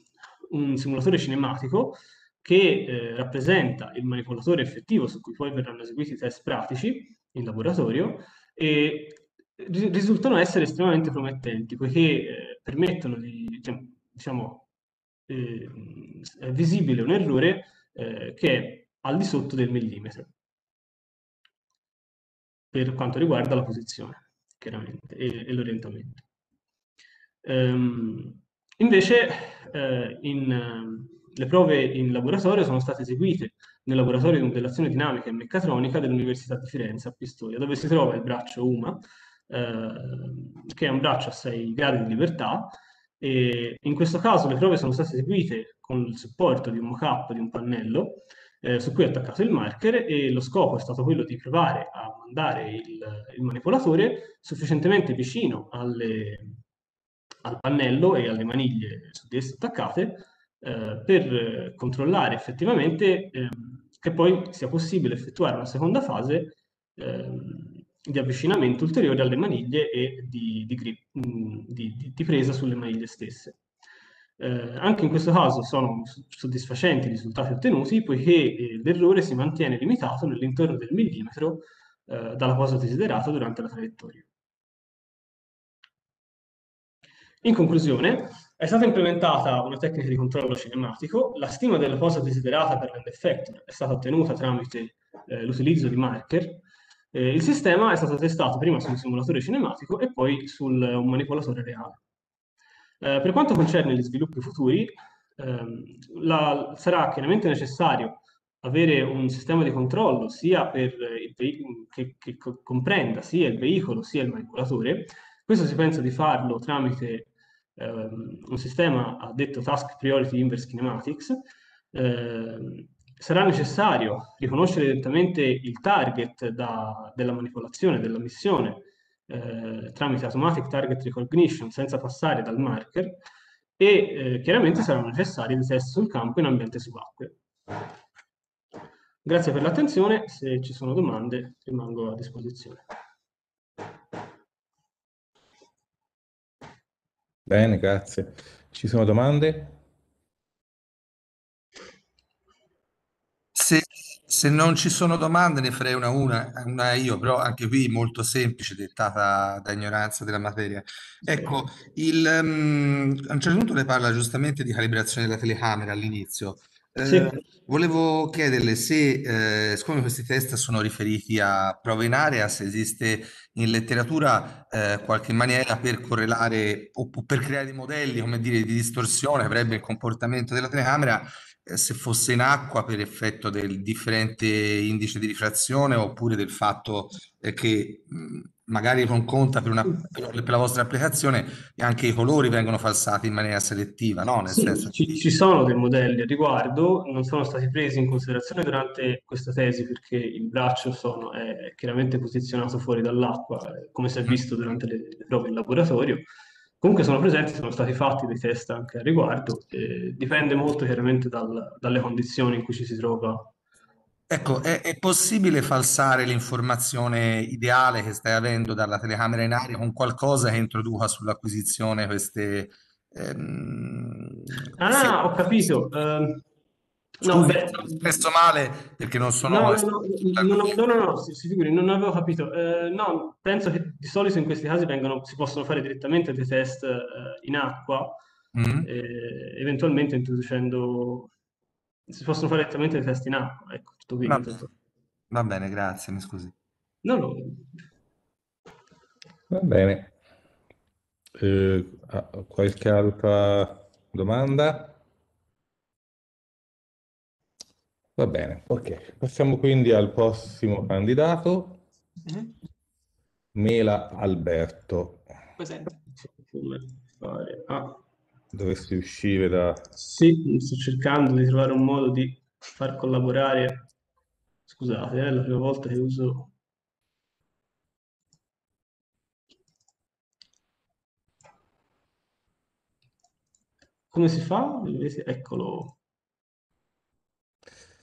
Speaker 5: un, simulatore cinematico che eh, rappresenta il manipolatore effettivo su cui poi verranno eseguiti i test pratici in laboratorio e risultano essere estremamente promettenti poiché eh, permettono di, diciamo, diciamo eh, è visibile un errore eh, che è al di sotto del millimetro per quanto riguarda la posizione chiaramente e, e l'orientamento. Um, Invece eh, in, eh, le prove in laboratorio sono state eseguite nel laboratorio di modellazione dinamica e meccatronica dell'Università di Firenze a Pistoia, dove si trova il braccio UMA, eh, che è un braccio a 6 gradi di libertà, e in questo caso le prove sono state eseguite con il supporto di un mock-up di un pannello, eh, su cui è attaccato il marker e lo scopo è stato quello di provare a mandare il, il manipolatore sufficientemente vicino alle, al pannello e alle maniglie su di esso attaccate eh, per controllare effettivamente eh, che poi sia possibile effettuare una seconda fase ehm, di avvicinamento ulteriore alle maniglie e di, di, grip, mm, di, di presa sulle maniglie stesse. Eh, anche in questo caso sono soddisfacenti i risultati ottenuti poiché eh, l'errore si mantiene limitato nell'intorno del millimetro eh, dalla posa desiderata durante la traiettoria. In conclusione, è stata implementata una tecnica di controllo cinematico, la stima della posa desiderata per l'end effector è stata ottenuta tramite eh, l'utilizzo di marker, eh, il sistema è stato testato prima su un simulatore cinematico e poi su un manipolatore reale. Eh, per quanto concerne gli sviluppi futuri, ehm, la, sarà chiaramente necessario avere un sistema di controllo sia per che, che, comprenda sia il veicolo sia il manipolatore. Questo si pensa di farlo tramite ehm, un sistema detto Task Priority Inverse Kinematics. Eh, sarà necessario riconoscere direttamente il target da, della manipolazione, della missione, eh, tramite Automatic Target Recognition senza passare dal marker e eh, chiaramente saranno necessari dei test sul campo in ambiente subacqueo. Grazie per l'attenzione, se ci sono domande rimango a disposizione.
Speaker 1: Bene, grazie. Ci sono domande?
Speaker 3: Se, se non ci sono domande ne farei una, una, una io, però anche qui molto semplice, dettata da ignoranza della materia. Ecco, il, um, a un certo punto lei parla giustamente di calibrazione della telecamera all'inizio. Eh, volevo chiederle se, eh, siccome questi test sono riferiti a prove in area, se esiste in letteratura eh, qualche maniera per correlare o per creare dei modelli, come dire, di distorsione avrebbe il comportamento della telecamera eh, se fosse in acqua per effetto del differente indice di rifrazione oppure del fatto eh, che mh, magari non conta per, una, per, per, la vostra applicazione e anche i colori vengono falsati in maniera selettiva, no? Nel
Speaker 5: sì,
Speaker 3: senso...
Speaker 5: ci, ci, sono dei modelli a riguardo, non sono stati presi in considerazione durante questa tesi perché il braccio sono, è chiaramente posizionato fuori dall'acqua, come si è visto durante le, le prove in laboratorio. Comunque sono presenti, sono stati fatti dei test anche a riguardo, dipende molto chiaramente dal, dalle condizioni in cui ci si trova
Speaker 3: Ecco, è, è possibile falsare l'informazione ideale che stai avendo dalla telecamera in aria con qualcosa che introduca sull'acquisizione queste...
Speaker 5: Ehm, ah, queste- ah, ho capito. Ehm, no,
Speaker 3: Scusi,
Speaker 5: beh,
Speaker 3: ho espresso male perché non sono...
Speaker 5: no, no, no, no, no, no, no, si, figuri, non avevo capito. Eh, no, penso che di solito in questi casi vengono- si possono fare direttamente dei test eh, in acqua,
Speaker 3: mm-hmm.
Speaker 5: eh, eventualmente introducendo... Si possono fare direttamente dei test in acqua, ecco tutto qui.
Speaker 3: Va, va bene, grazie, mi scusi.
Speaker 5: No, no.
Speaker 1: Va bene. Eh, qualche altra domanda? Va bene, ok. Passiamo quindi al prossimo candidato,
Speaker 6: Mhm.
Speaker 1: Mela Alberto.
Speaker 6: Presente.
Speaker 5: Ah,
Speaker 1: Dovresti uscire da...
Speaker 5: sì, sto cercando di trovare un modo di far collaborare. Scusate, è la prima volta che uso... Come si fa? Eccolo.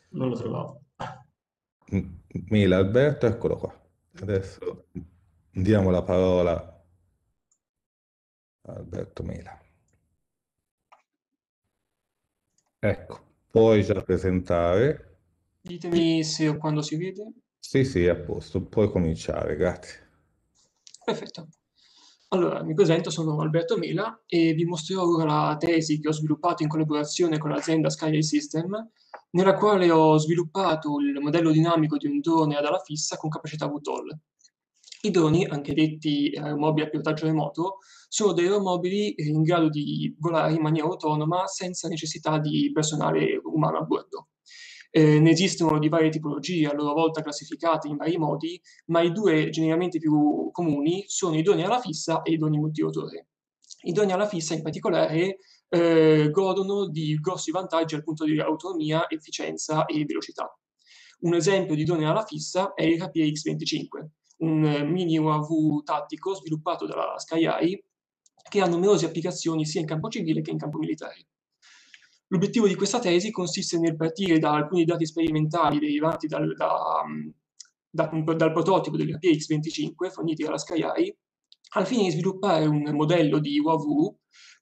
Speaker 5: Non lo trovavo.
Speaker 1: M- Mela Alberto, eccolo qua. Adesso diamo la parola a Alberto Mela. Ecco, puoi già presentare.
Speaker 6: Ditemi se o quando si vede.
Speaker 1: Sì, sì, a posto, puoi cominciare, grazie.
Speaker 6: Perfetto. Allora, mi presento, sono Alberto Mela e vi mostrerò ora la tesi che ho sviluppato in collaborazione con l'azienda Sky System, nella quale ho sviluppato il modello dinamico di un drone ad ala fissa con capacità VTOL. I droni, anche detti aeromobili a pilotaggio remoto, sono dei aeromobili in grado di volare in maniera autonoma senza necessità di personale umano a bordo. Eh, ne esistono di varie tipologie, a loro volta classificate in vari modi, ma i due generalmente più comuni sono i droni alla fissa e i droni multirotore. I droni alla fissa in particolare eh, godono di grossi vantaggi dal punto di autonomia, efficienza e velocità. Un esempio di drone alla fissa è il Rapier X25, un mini UAV tattico sviluppato dalla SkyEye che ha numerose applicazioni sia in campo civile che in campo militare. L'obiettivo di questa tesi consiste nel partire da alcuni dati sperimentali derivanti dal, da, da, dal prototipo del PX25 forniti dalla SkyEye al fine di sviluppare un modello di UAV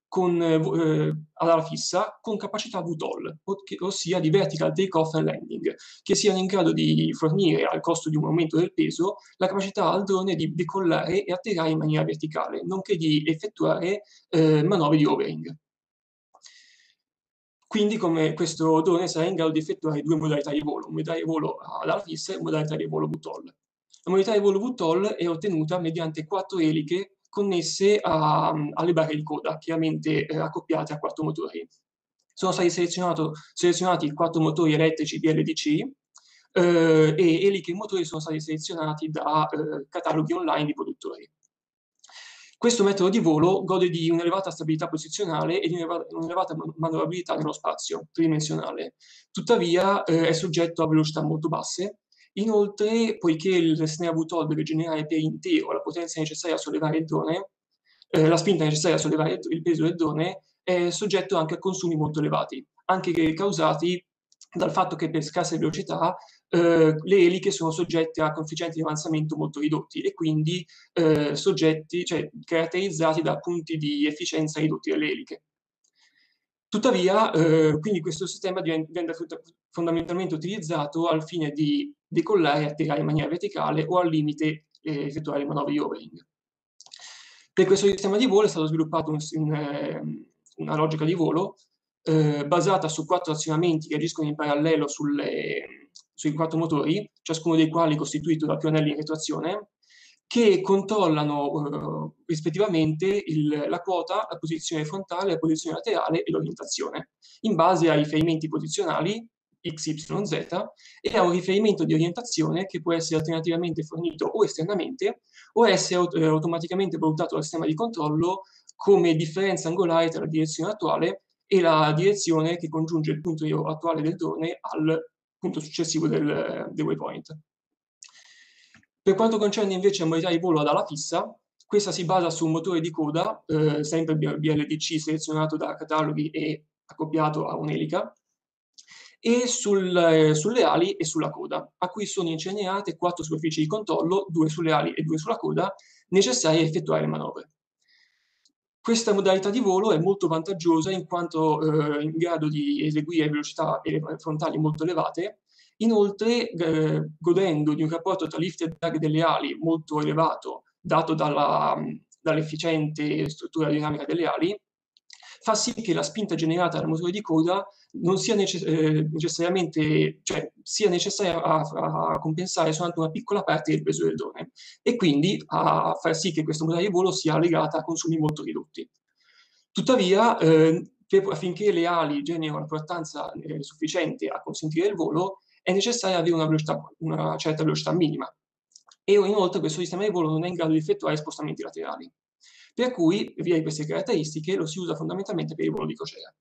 Speaker 6: con, eh, alla fissa con capacità VTOL, ossia di vertical take-off and landing, che siano in grado di fornire al costo di un aumento del peso la capacità al drone di decollare e atterrare in maniera verticale, nonché di effettuare eh, manovre di overing. Quindi come questo drone sarà in grado di effettuare due modalità di volo, modalità di volo ad ala fissa e modalità di volo VTOL. La modalità di volo VTOL è ottenuta mediante quattro eliche connesse a, alle barre di coda, chiaramente eh, accoppiate a quattro motori. Sono stati selezionati quattro motori elettrici BLDC eh, e eliche e motori sono stati selezionati da eh, cataloghi online di produttori. Questo metodo di volo gode di un'elevata stabilità posizionale e di un'elevata manovrabilità nello spazio tridimensionale. Tuttavia eh, è soggetto a velocità molto basse. Inoltre, poiché il snare VTOL deve generare per intero la potenza necessaria a sollevare il drone, eh, la spinta necessaria a sollevare il peso del drone, è soggetto anche a consumi molto elevati, anche causati dal fatto che per scarse velocità eh, le eliche sono soggette a coefficienti di avanzamento molto ridotti e quindi eh, soggetti, cioè, caratterizzati da punti di efficienza ridotti delle eliche. Tuttavia, eh, quindi questo sistema viene fondamentalmente utilizzato al fine di decollare e atterrare in maniera verticale o al limite eh, effettuare manovre di overing. Per questo sistema di volo è stato sviluppato un, un, ehm, una logica di volo eh, basata su quattro azionamenti che agiscono in parallelo sulle, sui quattro motori, ciascuno dei quali costituito da pionelli in retroazione, che controllano eh, rispettivamente il, la quota, la posizione frontale, la posizione laterale e l'orientazione, in base ai riferimenti posizionali x, y, z e a un riferimento di orientazione che può essere alternativamente fornito o esternamente o essere aut automaticamente valutato dal sistema di controllo come differenza angolare tra la direzione attuale e la direzione che congiunge il punto attuale del drone al punto successivo del, del waypoint. Per quanto concerne invece la modalità di volo ad ala fissa, questa si basa su un motore di coda, eh, sempre BLDC selezionato da cataloghi e accoppiato a un'elica, e sul, eh, sulle ali e sulla coda, a cui sono incenerate quattro superfici di controllo, due sulle ali e due sulla coda, necessarie a effettuare le manovre. Questa modalità di volo è molto vantaggiosa in quanto eh, in grado di eseguire velocità frontali molto elevate, inoltre eh, godendo di un rapporto tra lift e drag delle ali molto elevato, dato dall'efficiente struttura dinamica delle ali, fa sì che la spinta generata dal motore di coda non sia necess eh, necessariamente, cioè sia necessaria a, a, compensare soltanto una piccola parte del peso del drone e quindi a far sì che questa modalità di volo sia legata a consumi molto ridotti. Tuttavia, eh, per, affinché le ali generino una portanza eh, sufficiente a consentire il volo, è necessario avere una, velocità, una certa velocità minima. E inoltre questo sistema di volo non è in grado di effettuare spostamenti laterali. Per cui, via queste caratteristiche, lo si usa fondamentalmente per il volo di crociera.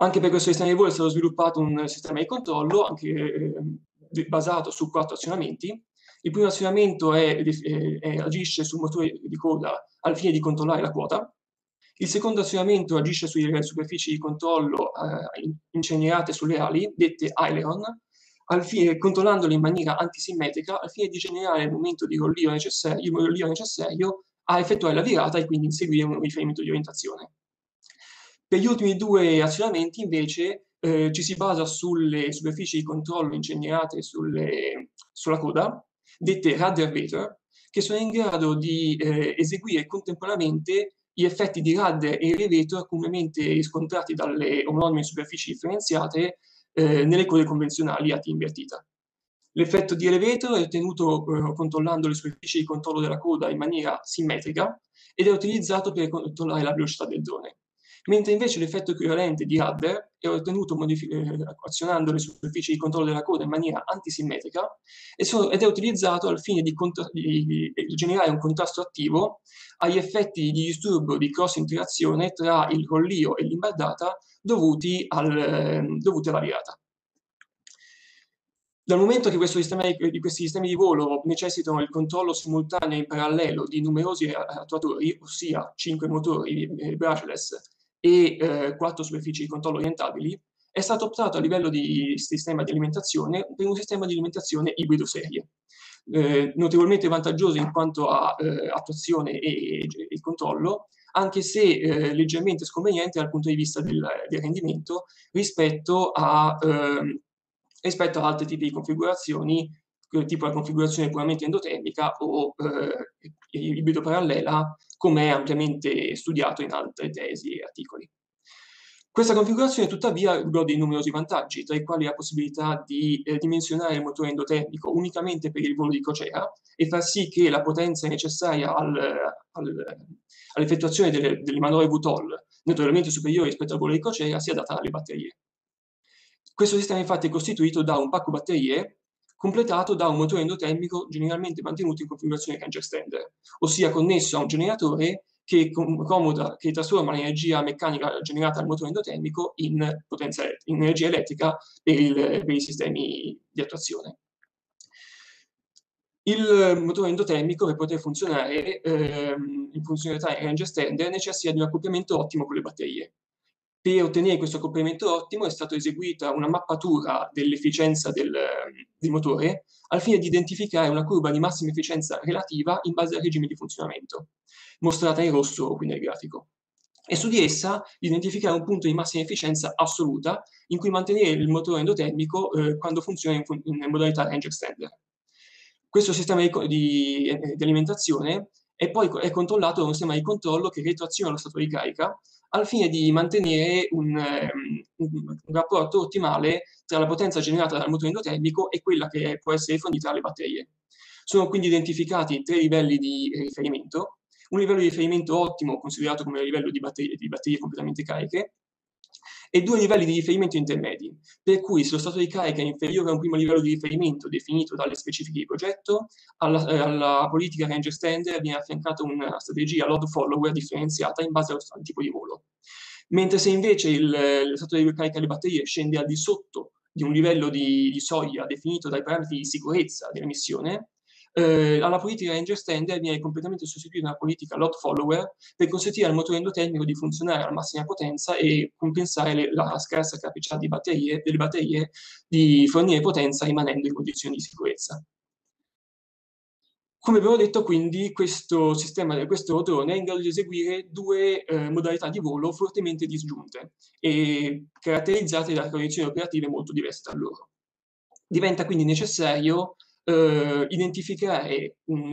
Speaker 6: Anche per questo sistema di volo è stato sviluppato un sistema di controllo anche eh, basato su quattro azionamenti. Il primo azionamento è, è, agisce sul motore di coda al fine di controllare la quota. Il secondo azionamento agisce sulle superfici di controllo eh, incenerate sulle ali, dette aileron, fine, controllandole in maniera antisimmetrica al fine di generare il momento di rollio necessario, rollio necessario a effettuare la virata e quindi inseguire un riferimento di orientazione. Per gli ultimi due azionamenti invece eh, ci si basa sulle superfici di controllo incenerate sulle, sulla coda, dette rudder vator, che sono in grado di eh, eseguire contemporaneamente gli effetti di rudder e elevator comunemente riscontrati dalle omonime superfici differenziate eh, nelle code convenzionali a T invertita. L'effetto di elevator è ottenuto eh, controllando le superfici di controllo della coda in maniera simmetrica ed è utilizzato per controllare la velocità del drone mentre invece l'effetto equivalente di Hadder è ottenuto eh, azionando le superfici di controllo della coda in maniera antisimmetrica ed è utilizzato al fine di, di, di, generare un contrasto attivo agli effetti di disturbo di cross-interazione tra il rollio e l'imbardata dovuti, al, eh, dovuti alla virata. Dal momento che sistema, questi sistemi di volo necessitano il controllo simultaneo in parallelo di numerosi attuatori, ossia 5 motori eh, brushless e eh, 4 superfici di controllo orientabili, è stato optato a livello di sistema di alimentazione per un sistema di alimentazione ibrido serie, eh, notevolmente vantaggioso in quanto a eh, attuazione e, e, controllo, anche se eh, leggermente sconveniente dal punto di vista del, del rendimento rispetto a ehm, rispetto ad altri tipi di configurazioni, tipo la configurazione puramente endotermica o eh, ibrido parallela, come è ampiamente studiato in altre tesi e articoli. Questa configurazione tuttavia gode di numerosi vantaggi, tra i quali la possibilità di eh, dimensionare il motore endotermico unicamente per il volo di crociera e far sì che la potenza necessaria al, al, all'effettuazione delle, delle manovre VTOL, notevolmente superiore rispetto al volo di crociera, sia data dalle batterie. Questo sistema infatti è costituito da un pacco batterie completato da un motore endotermico generalmente mantenuto in configurazione range extender, ossia connesso a un generatore che, comoda, che trasforma l'energia meccanica generata dal motore endotermico in, potenza, in energia elettrica per, il, per i sistemi di attuazione. Il motore endotermico per poter funzionare ehm, in funzionalità in range extender necessita di un accoppiamento ottimo con le batterie. Per ottenere questo accoppiamento ottimo è stata eseguita una mappatura dell'efficienza del, del, motore al fine di identificare una curva di massima efficienza relativa in base al regime di funzionamento, mostrata in rosso qui nel grafico. E su di essa identificare un punto di massima efficienza assoluta in cui mantenere il motore endotermico eh, quando funziona in, in, modalità range extender. Questo sistema di, di, di alimentazione è poi è controllato da un sistema di controllo che retroaziona lo stato di carica al fine di mantenere un, um, un, rapporto ottimale tra la potenza generata dal motore endotermico e quella che può essere fornita dalle batterie. Sono quindi identificati tre livelli di riferimento, un livello di riferimento ottimo considerato come livello di batterie, di batterie completamente cariche, e due livelli di riferimento intermedi, per cui se lo stato di carica è inferiore a un primo livello di riferimento definito dalle specifiche di progetto, alla, eh, alla politica range extender viene affiancata una strategia load follower differenziata in base al, al tipo di volo. Mentre se invece il, lo stato di carica delle batterie scende al di sotto di un livello di, di soglia definito dai parametri di sicurezza della missione, eh, alla politica range extender viene completamente sostituita una politica load follower per consentire al motore endotermico di funzionare alla massima potenza e compensare le, la scarsa capacità batterie, delle batterie di fornire potenza rimanendo in condizioni di sicurezza. Come abbiamo detto, quindi, questo sistema, questo rotone è in grado di eseguire due eh, modalità di volo fortemente disgiunte e caratterizzate da condizioni operative molto diverse tra loro. Diventa quindi necessario eh, identificare un,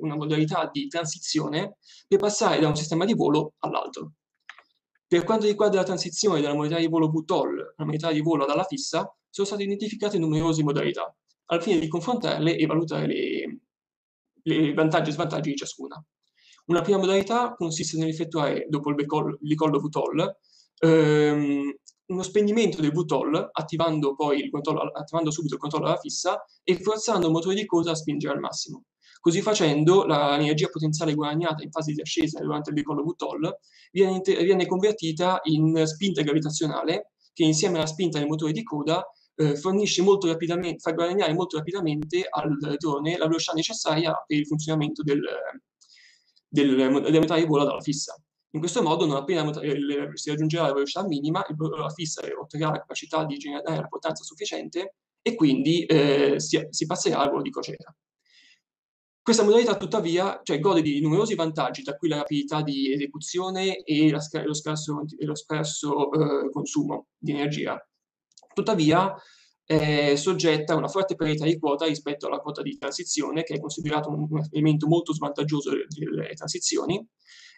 Speaker 6: una modalità di transizione per passare da un sistema di volo all'altro. Per quanto riguarda la transizione dalla modalità di volo VTOL alla modalità di volo ad ala fissa, sono state identificate numerose modalità, al fine di confrontarle e valutare le, le vantaggi e svantaggi di ciascuna. Una prima modalità consiste nell'effettuare, dopo il decollo VTOL, ehm, uno spegnimento del VTOL, attivando controllo, attivando subito il controllo alla fissa e forzando il motore di coda a spingere al massimo. Così facendo, l'energia potenziale guadagnata in fase di ascesa durante il decollo VTOL viene, viene convertita in spinta gravitazionale che insieme alla spinta del motore di coda eh, fornisce molto rapidamente, fa guadagnare molto rapidamente al drone la velocità necessaria per il funzionamento del, del, della metà di volo dalla fissa. In questo modo, non appena si raggiungerà la velocità minima, la fissa otterrà la capacità di generare la potenza sufficiente e quindi eh, si, si, passerà al volo di crociera. Questa modalità, tuttavia, cioè, gode di numerosi vantaggi, tra cui la rapidità di esecuzione e la, lo scarso, lo scarso eh, consumo di energia. Tuttavia, è soggetta a una forte parità di quota rispetto alla quota di transizione, che è considerato un elemento molto svantaggioso delle transizioni,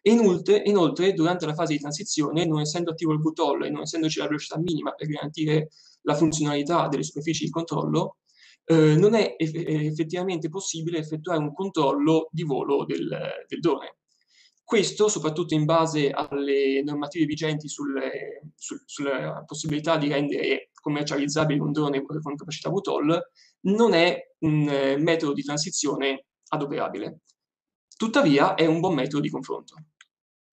Speaker 6: e inoltre, inoltre, durante la fase di transizione, non essendo attivo il VTOL e non essendoci la velocità minima per garantire la funzionalità delle superfici di controllo, eh, non è eff effettivamente possibile effettuare un controllo di volo del, del drone. Questo soprattutto in base alle normative vigenti sulle, su, sulla possibilità di rendere commercializzabile un drone con capacità VTOL, non è un eh, metodo di transizione adoperabile. Tuttavia è un buon metodo di confronto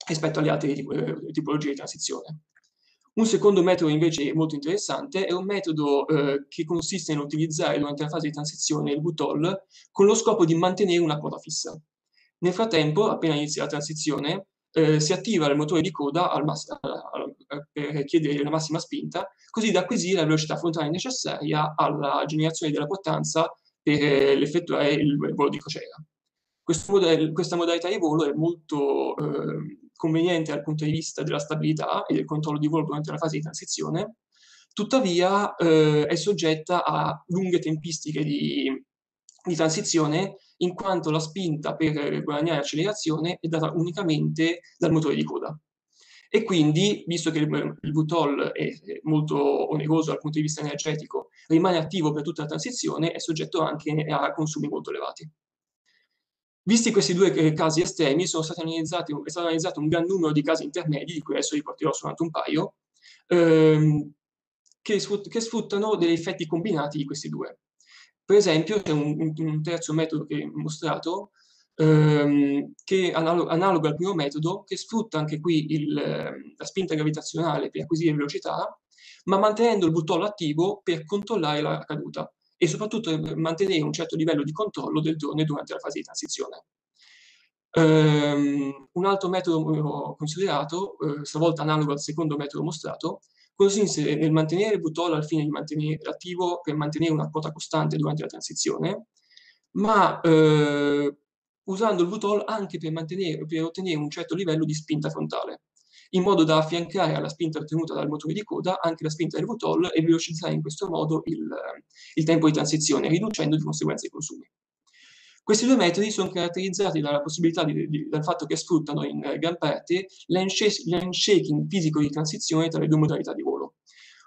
Speaker 6: rispetto alle altre eh, tipologie di transizione. Un secondo metodo invece molto interessante è un metodo eh, che consiste in utilizzare durante la fase di transizione il VTOL con lo scopo di mantenere una quota fissa. Nel frattempo, appena inizia la transizione, eh, si attiva il motore di coda mass- per chiedere la massima spinta, così da acquisire la velocità frontale necessaria alla generazione della portanza per eh, effettuare il volo di crociera. Modello, questa modalità di volo è molto eh, conveniente dal punto di vista della stabilità e del controllo di volo durante la fase di transizione, tuttavia eh, è soggetta a lunghe tempistiche di, di, transizione in quanto la spinta per guadagnare accelerazione è data unicamente dal motore di coda. E quindi, visto che il, il VTOL è molto oneroso dal punto di vista energetico, rimane attivo per tutta la transizione, è soggetto anche a consumi molto elevati. Visti questi due casi estremi, è stato analizzato un gran numero di casi intermedi, di cui adesso vi soltanto un paio, ehm, che, sfrutt che, sfruttano degli effetti combinati di questi due. Per esempio, c'è un, un, terzo metodo che ho mostrato, ehm, che è analogo, al primo metodo, che sfrutta anche qui il, la spinta gravitazionale per acquisire velocità, ma mantenendo il VTOL attivo per controllare la caduta e soprattutto eh, mantenere un certo livello di controllo del drone durante la fase di transizione. Um, un altro metodo considerato, uh, stavolta analogo al secondo metodo mostrato, consiste nel mantenere il VTOL al fine di mantenere attivo per mantenere una quota costante durante la transizione, ma uh, usando il VTOL anche per, per ottenere un certo livello di spinta frontale in modo da affiancare alla spinta ottenuta dal motore di coda anche la spinta del VTOL e velocizzare in questo modo il, il tempo di transizione, riducendo di conseguenza i consumi. Questi due metodi sono caratterizzati dalla possibilità di, di, dal fatto che sfruttano in gran parte l'handshaking fisico di transizione tra le due modalità di volo,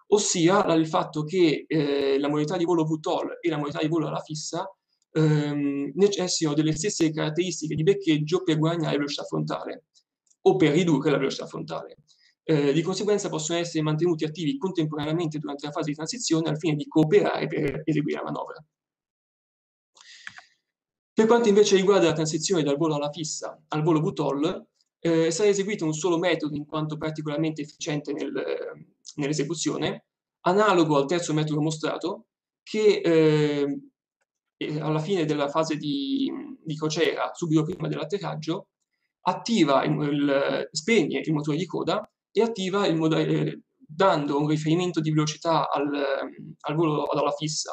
Speaker 6: ossia il fatto che eh, la modalità di volo VTOL e la modalità di volo alla fissa ehm, necessitano delle stesse caratteristiche di beccheggio per guadagnare velocità frontale o per ridurre la velocità frontale. Eh, di conseguenza possono essere mantenuti attivi contemporaneamente durante la fase di transizione al fine di cooperare per eseguire la manovra. Per quanto invece riguarda la transizione dal volo alla fissa al volo VTOL, eh, sarà eseguito un solo metodo in quanto particolarmente efficiente nel, nell'esecuzione, analogo al terzo metodo mostrato, che eh, alla fine della fase di, di crociera, subito prima dell'atterraggio, attiva il, il, spegne il motore di coda e attiva il modello, dando un riferimento di velocità al, al volo alla fissa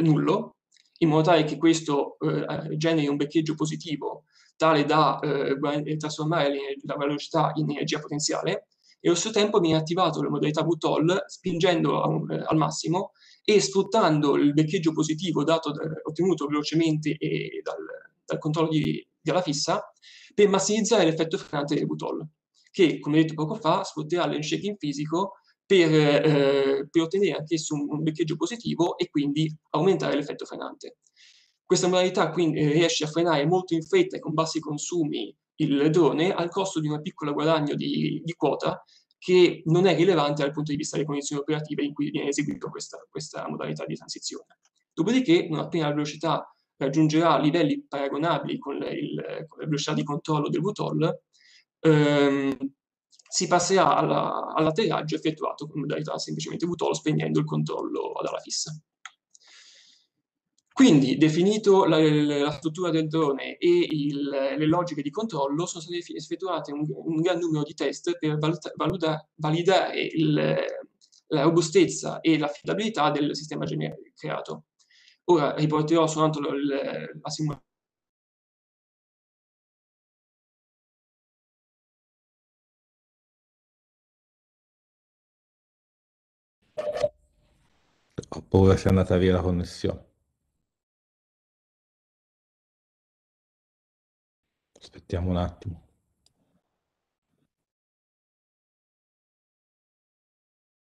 Speaker 6: nullo, in modo tale che questo eh, generi un beccheggio positivo tale da eh, trasformare la velocità in energia potenziale e allo stesso tempo viene attivato la modalità VTOL spingendo un, eh, al massimo e sfruttando il beccheggio positivo dato, ottenuto velocemente dal, dal controllo di, della fissa per massimizzare l'effetto frenante del VTOL, che, come detto poco fa, sfrutterà l'handshaking fisico per, eh, per ottenere anch'esso un, un beccheggio positivo e quindi aumentare l'effetto frenante. Questa modalità quindi eh, riesce a frenare molto in fretta e con bassi consumi il drone al costo di un piccolo guadagno di, di, quota che non è rilevante dal punto di vista delle condizioni operative in cui viene eseguita questa, questa modalità di transizione. Dopodiché, non appena la velocità raggiungerà livelli paragonabili con, il, con la velocità di controllo del VTOL, ehm, si passerà alla, all'atterraggio effettuato con modalità semplicemente VTOL spegnendo il controllo ad ala fissa. Quindi, definito la, la, struttura del drone e il, le logiche di controllo, sono state effettuate un, un gran numero di test per valuta, validare il, la robustezza e l'affidabilità del sistema creato. Ora riporterò soltanto la simulazione
Speaker 1: Ho paura sia andata via la connessione. Aspettiamo un attimo.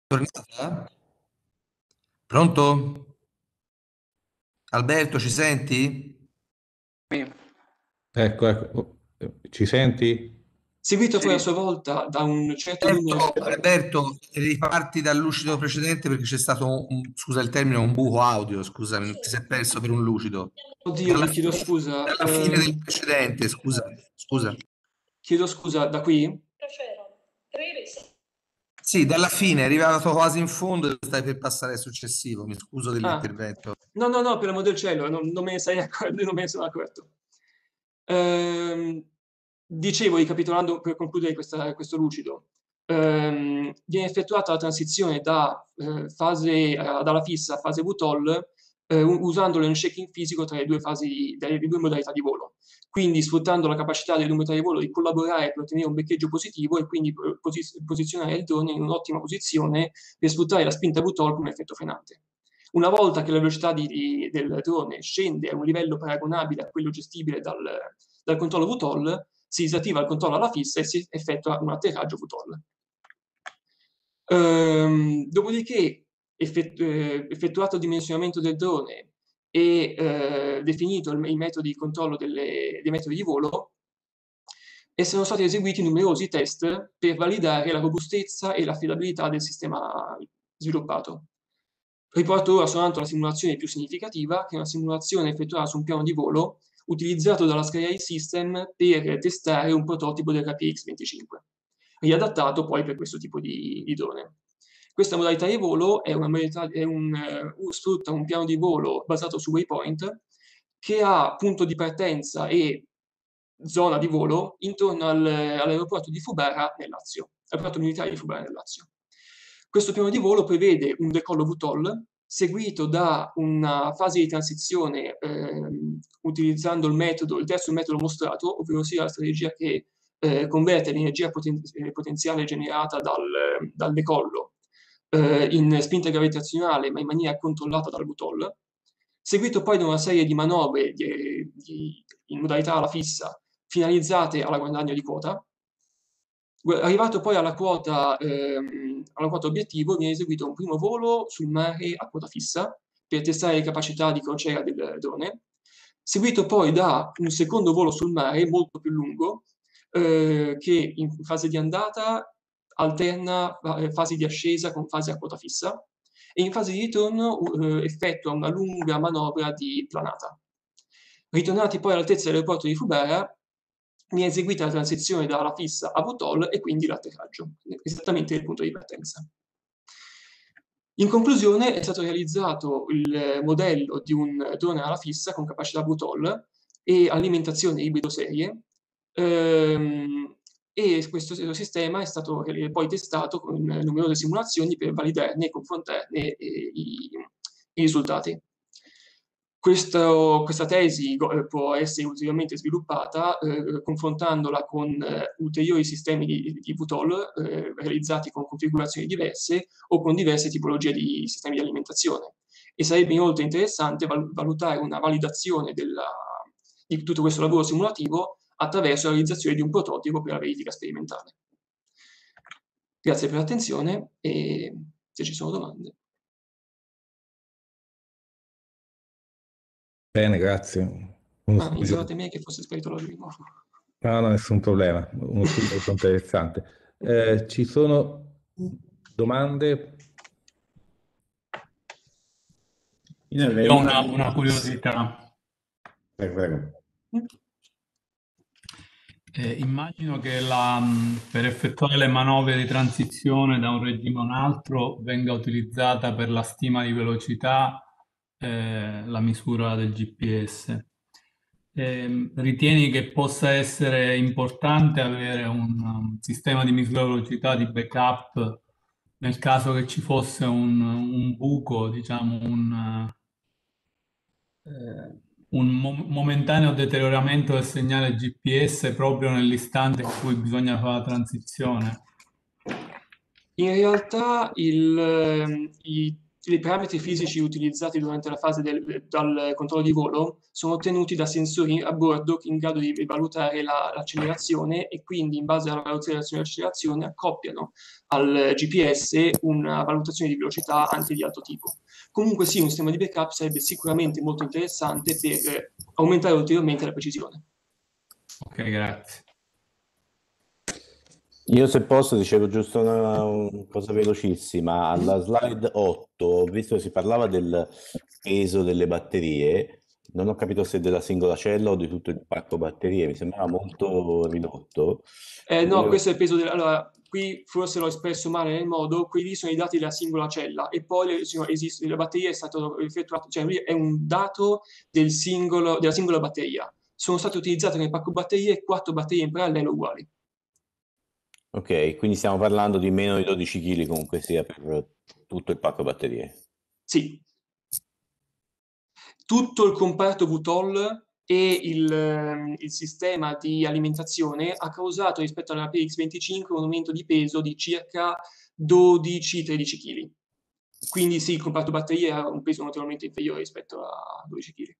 Speaker 3: Tornata? Pronto? Alberto, ci senti?
Speaker 1: Ecco, ecco. Oh, ci senti?
Speaker 6: seguito poi a sua volta da un certo
Speaker 3: Alberto,
Speaker 6: numero...
Speaker 3: Alberto, riparti dal lucido precedente perché c'è stato, un, scusa il termine, un buco audio, scusami, ti sei perso per un lucido.
Speaker 6: Oddio,
Speaker 3: Dalla
Speaker 6: mi chiedo scusa.
Speaker 3: Dalla fine
Speaker 6: eh,
Speaker 3: del precedente, scusa, scusa.
Speaker 6: chiedo scusa, da qui?
Speaker 3: Sì, dalla fine, è arrivato quasi in fondo e stai per passare al successivo, mi scuso
Speaker 6: Ah.
Speaker 3: dell'intervento.
Speaker 6: No, no, no, per l'amor del cielo, non, non me ne sei [laughs] accorto, non me ne sono accorto. Ehm, dicevo, ricapitolando per concludere questa- questo lucido, ehm, viene effettuata la transizione da, eh, fase, eh, dalla fissa a fase VTOL eh, usando un shaking fisico tra le due fasi, delle due modalità di volo. Quindi sfruttando la capacità modalità di volo di collaborare per ottenere un beccheggio positivo e quindi eh, posi- posizionare il drone in un'ottima posizione per sfruttare la spinta VTOL come effetto frenante. Una volta che la velocità di- di- del drone scende a un livello paragonabile a quello gestibile dal, dal controllo VTOL, si disattiva il controllo alla fissa e si effettua un atterraggio VTOL. Ehm, dopodiché, effettu- eh, effettuato il dimensionamento del drone e eh, definito il- i metodi di controllo delle- dei metodi di volo, e sono stati eseguiti numerosi test per validare la robustezza e l'affidabilità del sistema sviluppato. Riporto ora soltanto la simulazione più significativa, che è una simulazione effettuata su un piano di volo utilizzato dalla Sky System per testare un prototipo del RPX-25, riadattato poi per questo tipo di, di drone. Questa modalità di volo è una modalità, è un, eh, sfrutta un piano di volo basato su waypoint che ha punto di partenza e zona di volo intorno al- all'aeroporto di Fubara nel Lazio, aeroporto militare di Fubara nel Lazio. Questo piano di volo prevede un decollo VTOL seguito da una fase di transizione ehm, utilizzando il metodo, il terzo metodo mostrato, ovvero sia la strategia che eh, converte l'energia poten- eh, potenziale generata dal, dal decollo eh, in spinta gravitazionale ma in maniera controllata dal VTOL, seguito poi da una serie di manovre di- di- in modalità alla fissa finalizzate alla guadagno di quota. Arrivato poi alla quota, ehm, alla quota obiettivo, viene eseguito un primo volo sul mare a quota fissa per testare le capacità di crociera del drone, seguito poi da un secondo volo sul mare molto più lungo, eh, che in fase di andata alterna eh, fasi di ascesa con fasi a quota fissa e in fase di ritorno eh, effettua una lunga manovra di planata. Ritornati poi all'altezza dell'aeroporto di Fubara, viene eseguita la transizione dalla fissa a VTOL e quindi l'atterraggio, esattamente il punto di partenza. In conclusione è stato realizzato il modello di un drone alla fissa con capacità VTOL e alimentazione ibrido serie ehm, e questo sistema è stato poi testato con numerose simulazioni per validarne e confrontarne eh, i, i risultati. Questo, questa tesi go- può essere ulteriormente sviluppata eh, confrontandola con eh, ulteriori sistemi di, di VTOL eh, realizzati con configurazioni diverse o con diverse tipologie di sistemi di alimentazione. E sarebbe inoltre interessante val- valutare una validazione della, di tutto questo lavoro simulativo attraverso la realizzazione di un prototipo per la verifica sperimentale. Grazie per l'attenzione e se ci sono domande.
Speaker 1: Bene, grazie. Uno
Speaker 6: Ah,
Speaker 1: studio-
Speaker 6: me che fosse sparito nuovo.
Speaker 1: No, no, nessun problema. Uno studio molto interessante. [laughs] Eh, ci sono domande?
Speaker 7: Io
Speaker 8: una, una curiosità.
Speaker 1: Prego, prego.
Speaker 8: Eh, immagino che la, mh, per effettuare le manovre di transizione da un regime a un altro venga utilizzata per la stima di velocità eh, la misura del GPS. Ehm, ritieni che possa essere importante avere un, um, sistema di misura velocità di backup nel caso che ci fosse un, un buco, diciamo un, eh, un mo- momentaneo deterioramento del segnale GPS proprio nell'istante in cui bisogna fare la transizione?
Speaker 6: In realtà il, ehm, i, i parametri fisici utilizzati durante la fase del, dal controllo di volo sono ottenuti da sensori a bordo in grado di valutare la- l'accelerazione e quindi in base alla valutazione dell'accelerazione accoppiano al GPS una valutazione di velocità anche di alto tipo. Comunque sì, un sistema di backup sarebbe sicuramente molto interessante per eh, aumentare ulteriormente la precisione.
Speaker 8: Ok, grazie.
Speaker 9: Io se posso dicevo giusto una, una cosa velocissima. Alla slide 8 ho visto che si parlava del peso delle batterie. Non ho capito se della singola cella o di tutto il pacco batterie, mi sembrava molto ridotto.
Speaker 6: Eh, no, questo è il peso del... Allora, qui forse l'ho espresso male nel modo, qui sono i dati della singola cella e poi le, esiste, la batteria è stato effettuato, cioè è un dato del singolo, della singola batteria. Sono state utilizzate nel pacco batterie quattro batterie in parallelo uguali.
Speaker 9: Ok, quindi stiamo parlando di meno di 12 kg comunque sia per tutto il pacco batterie.
Speaker 6: Sì. Tutto il comparto VTOL e il, ehm, il, sistema di alimentazione ha causato rispetto alla PX25 un aumento di peso di circa 12-13 kg. Quindi sì, il comparto batterie ha un peso notevolmente inferiore rispetto a 12 kg.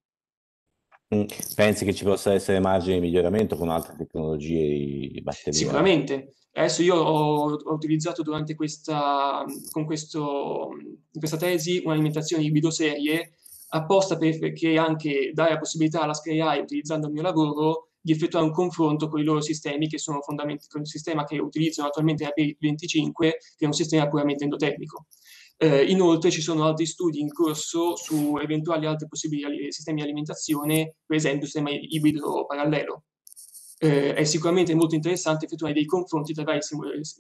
Speaker 9: Mm, pensi che ci possa essere margine di miglioramento con altre tecnologie di batteria?
Speaker 6: Sicuramente. Adesso io ho, ho utilizzato durante questa, con questo, questa tesi un'alimentazione ibrido serie apposta perché anche dare la possibilità alla SkyEye, utilizzando il mio lavoro, di effettuare un confronto con i loro sistemi che sono fondamentalmente il sistema che utilizzano attualmente la P25, che è un sistema puramente endotermico. Eh, inoltre ci sono altri studi in corso su eventuali altri possibili sistemi di alimentazione, per esempio il sistema ibrido parallelo. Eh, è sicuramente molto interessante effettuare dei confronti tra varie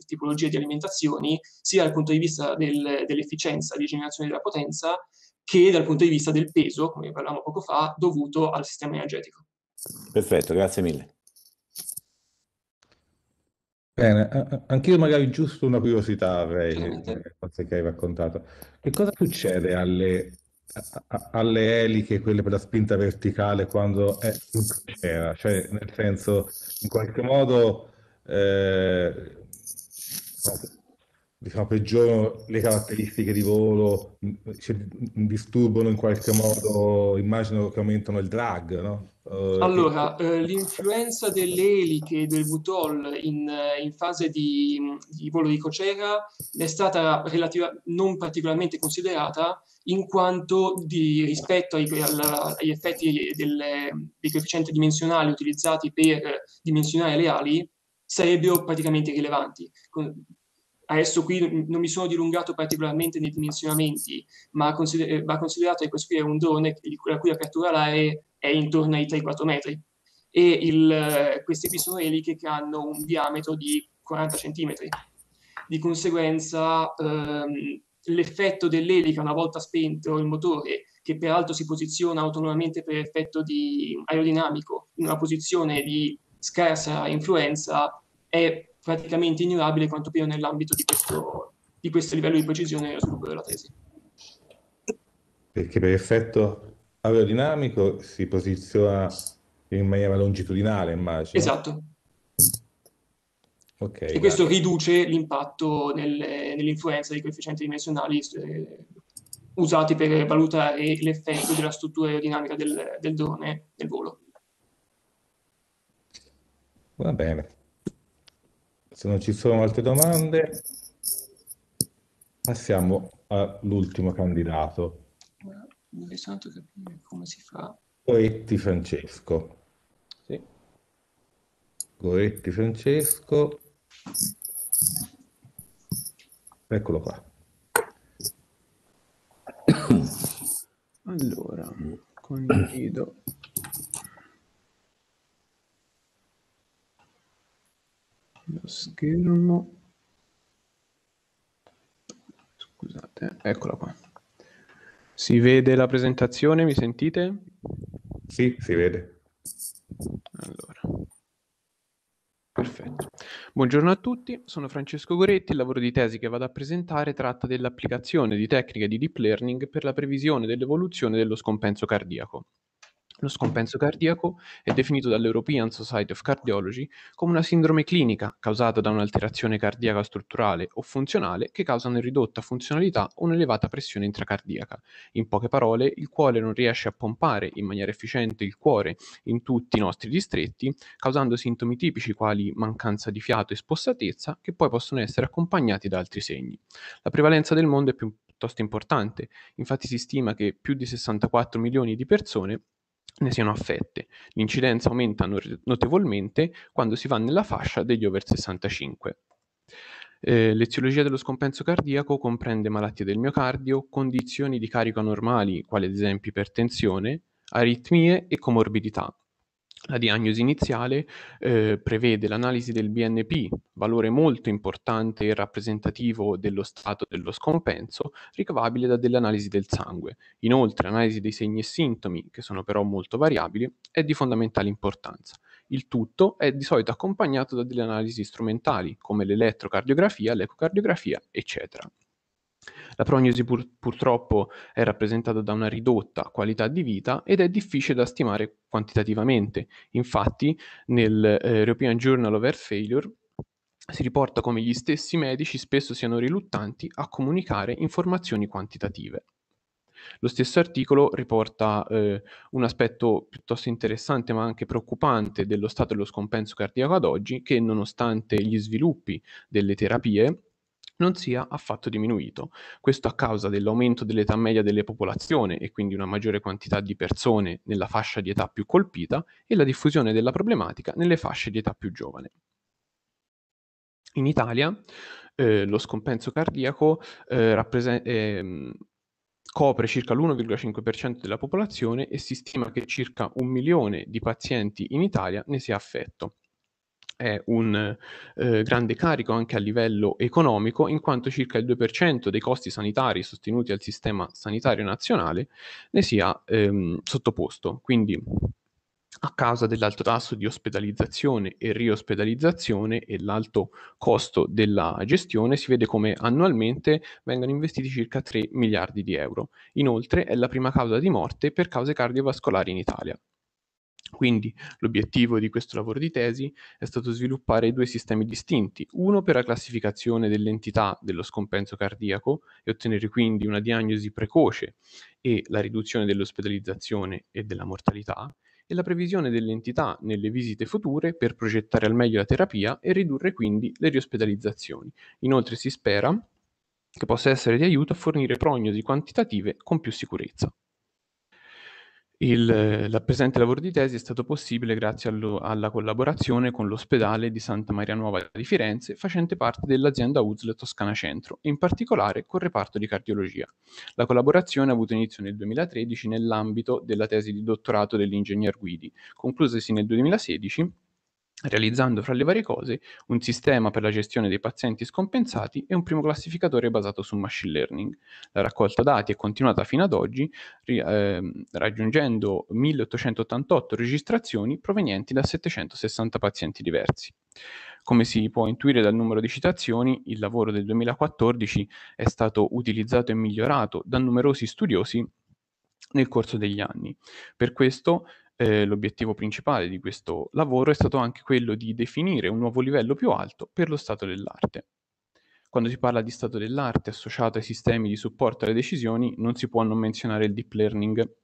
Speaker 6: tipologie di alimentazioni, sia dal punto di vista del, dell'efficienza di generazione della potenza, che dal punto di vista del peso, come parlavamo poco fa, dovuto al sistema energetico.
Speaker 9: Perfetto, grazie mille.
Speaker 1: Bene, anch'io magari giusto una curiosità avrei, cose che hai raccontato. Che cosa succede alle, alle eliche, quelle per la spinta verticale, quando è in crociera? Cioè, nel senso, in qualche modo, eh, diciamo, peggiorano le caratteristiche di volo, cioè, disturbano in qualche modo, immagino che aumentano il drag, no?
Speaker 6: Uh, allora, che... eh, l'influenza delle eliche del VTOL in, in fase di, di, volo di crociera è stata relativa, non particolarmente considerata in quanto di, rispetto ai, alla, agli effetti delle, dei coefficienti dimensionali utilizzati per dimensionare le ali sarebbero praticamente irrilevanti. Adesso qui non mi sono dilungato particolarmente nei dimensionamenti, ma consider- va considerato che questo qui è un drone la cui apertura alare è intorno ai 3-4 metri e il, queste qui sono eliche che hanno un diametro di 40 cm. Di conseguenza ehm, l'effetto dell'elica una volta spento il motore, che peraltro si posiziona autonomamente per effetto di aerodinamico in una posizione di scarsa influenza, è praticamente ignorabile quanto più nell'ambito di questo, di questo livello di precisione nello sviluppo della tesi.
Speaker 1: Perché per effetto aerodinamico si posiziona in maniera longitudinale, immagino.
Speaker 6: Esatto.
Speaker 1: Okay,
Speaker 6: e questo riduce l'impatto nelle, nell'influenza dei coefficienti dimensionali eh, usati per valutare l'effetto della struttura aerodinamica del, del drone nel volo.
Speaker 1: Va bene. Se non ci sono altre domande, passiamo all'ultimo candidato.
Speaker 6: Non soltanto capire come si fa.
Speaker 1: Goretti Francesco.
Speaker 7: Sì.
Speaker 1: Goretti Francesco. Eccolo qua.
Speaker 7: Allora, condivido. Lo schermo. Scusate, eccola qua. Si vede la presentazione, mi sentite?
Speaker 1: Sì, si vede.
Speaker 7: Allora. Perfetto. Buongiorno a tutti, sono Francesco Goretti, il lavoro di tesi che vado a presentare tratta dell'applicazione di tecniche di deep learning per la previsione dell'evoluzione dello scompenso cardiaco. Lo scompenso cardiaco è definito dall'European Society of Cardiology come una sindrome clinica causata da un'alterazione cardiaca strutturale o funzionale che causa una ridotta funzionalità o un'elevata pressione intracardiaca. In poche parole, il cuore non riesce a pompare in maniera efficiente il cuore in tutti i nostri distretti, causando sintomi tipici quali mancanza di fiato e spossatezza, che poi possono essere accompagnati da altri segni. La prevalenza del mondo è piuttosto importante, infatti si stima che più di 64 milioni di persone ne siano affette. L'incidenza aumenta notevolmente quando si va nella fascia degli over 65. Eh, l'eziologia dello scompenso cardiaco comprende malattie del miocardio, condizioni di carico anormali, quali ad esempio ipertensione, aritmie e comorbidità. La diagnosi iniziale eh, prevede l'analisi del BNP, valore molto importante e rappresentativo dello stato dello scompenso, ricavabile da delle analisi del sangue. Inoltre, l'analisi dei segni e sintomi, che sono però molto variabili, è di fondamentale importanza. Il tutto è di solito accompagnato da delle analisi strumentali, come l'elettrocardiografia, l'ecocardiografia, eccetera. La prognosi pur- purtroppo è rappresentata da una ridotta qualità di vita ed è difficile da stimare quantitativamente. Infatti, nel eh, European Journal of Heart Failure si riporta come gli stessi medici spesso siano riluttanti a comunicare informazioni quantitative. Lo stesso articolo riporta eh, un aspetto piuttosto interessante ma anche preoccupante dello stato dello scompenso cardiaco ad oggi, che nonostante gli sviluppi delle terapie non sia affatto diminuito. Questo a causa dell'aumento dell'età media delle popolazioni e quindi una maggiore quantità di persone nella fascia di età più colpita e la diffusione della problematica nelle fasce di età più giovane. In Italia eh, lo scompenso cardiaco eh, rappresen- eh, copre circa l'1,5% della popolazione e si stima che circa un milione di pazienti in Italia ne sia affetto. È un eh, grande carico anche a livello economico, in quanto circa il 2% dei costi sanitari sostenuti al sistema sanitario nazionale ne sia ehm, sottoposto. Quindi a causa dell'alto tasso di ospedalizzazione e riospedalizzazione e l'alto costo della gestione, si vede come annualmente vengano investiti circa 3 miliardi di euro. Inoltre è la prima causa di morte per cause cardiovascolari in Italia. Quindi l'obiettivo di questo lavoro di tesi è stato sviluppare due sistemi distinti, uno per la classificazione dell'entità dello scompenso cardiaco e ottenere quindi una diagnosi precoce e la riduzione dell'ospedalizzazione e della mortalità, e la previsione dell'entità nelle visite future per progettare al meglio la terapia e ridurre quindi le riospedalizzazioni. Inoltre si spera che possa essere di aiuto a fornire prognosi quantitative con più sicurezza. Il, la presente lavoro di tesi è stato possibile grazie allo, alla collaborazione con l'ospedale di Santa Maria Nuova di Firenze, facente parte dell'azienda UZL Toscana Centro, e in particolare col reparto di cardiologia. La collaborazione ha avuto inizio nel 2013 nell'ambito della tesi di dottorato dell'ingegner Guidi, conclusasi nel 2016 realizzando fra le varie cose un sistema per la gestione dei pazienti scompensati e un primo classificatore basato su machine learning. La raccolta dati è continuata fino ad oggi, eh, raggiungendo 1888 registrazioni provenienti da 760 pazienti diversi. Come si può intuire dal numero di citazioni, il lavoro del 2014 è stato utilizzato e migliorato da numerosi studiosi nel corso degli anni. Per questo eh, l'obiettivo principale di questo lavoro è stato anche quello di definire un nuovo livello più alto per lo stato dell'arte. Quando si parla di stato dell'arte associato ai sistemi di supporto alle decisioni, non si può non menzionare il deep learning.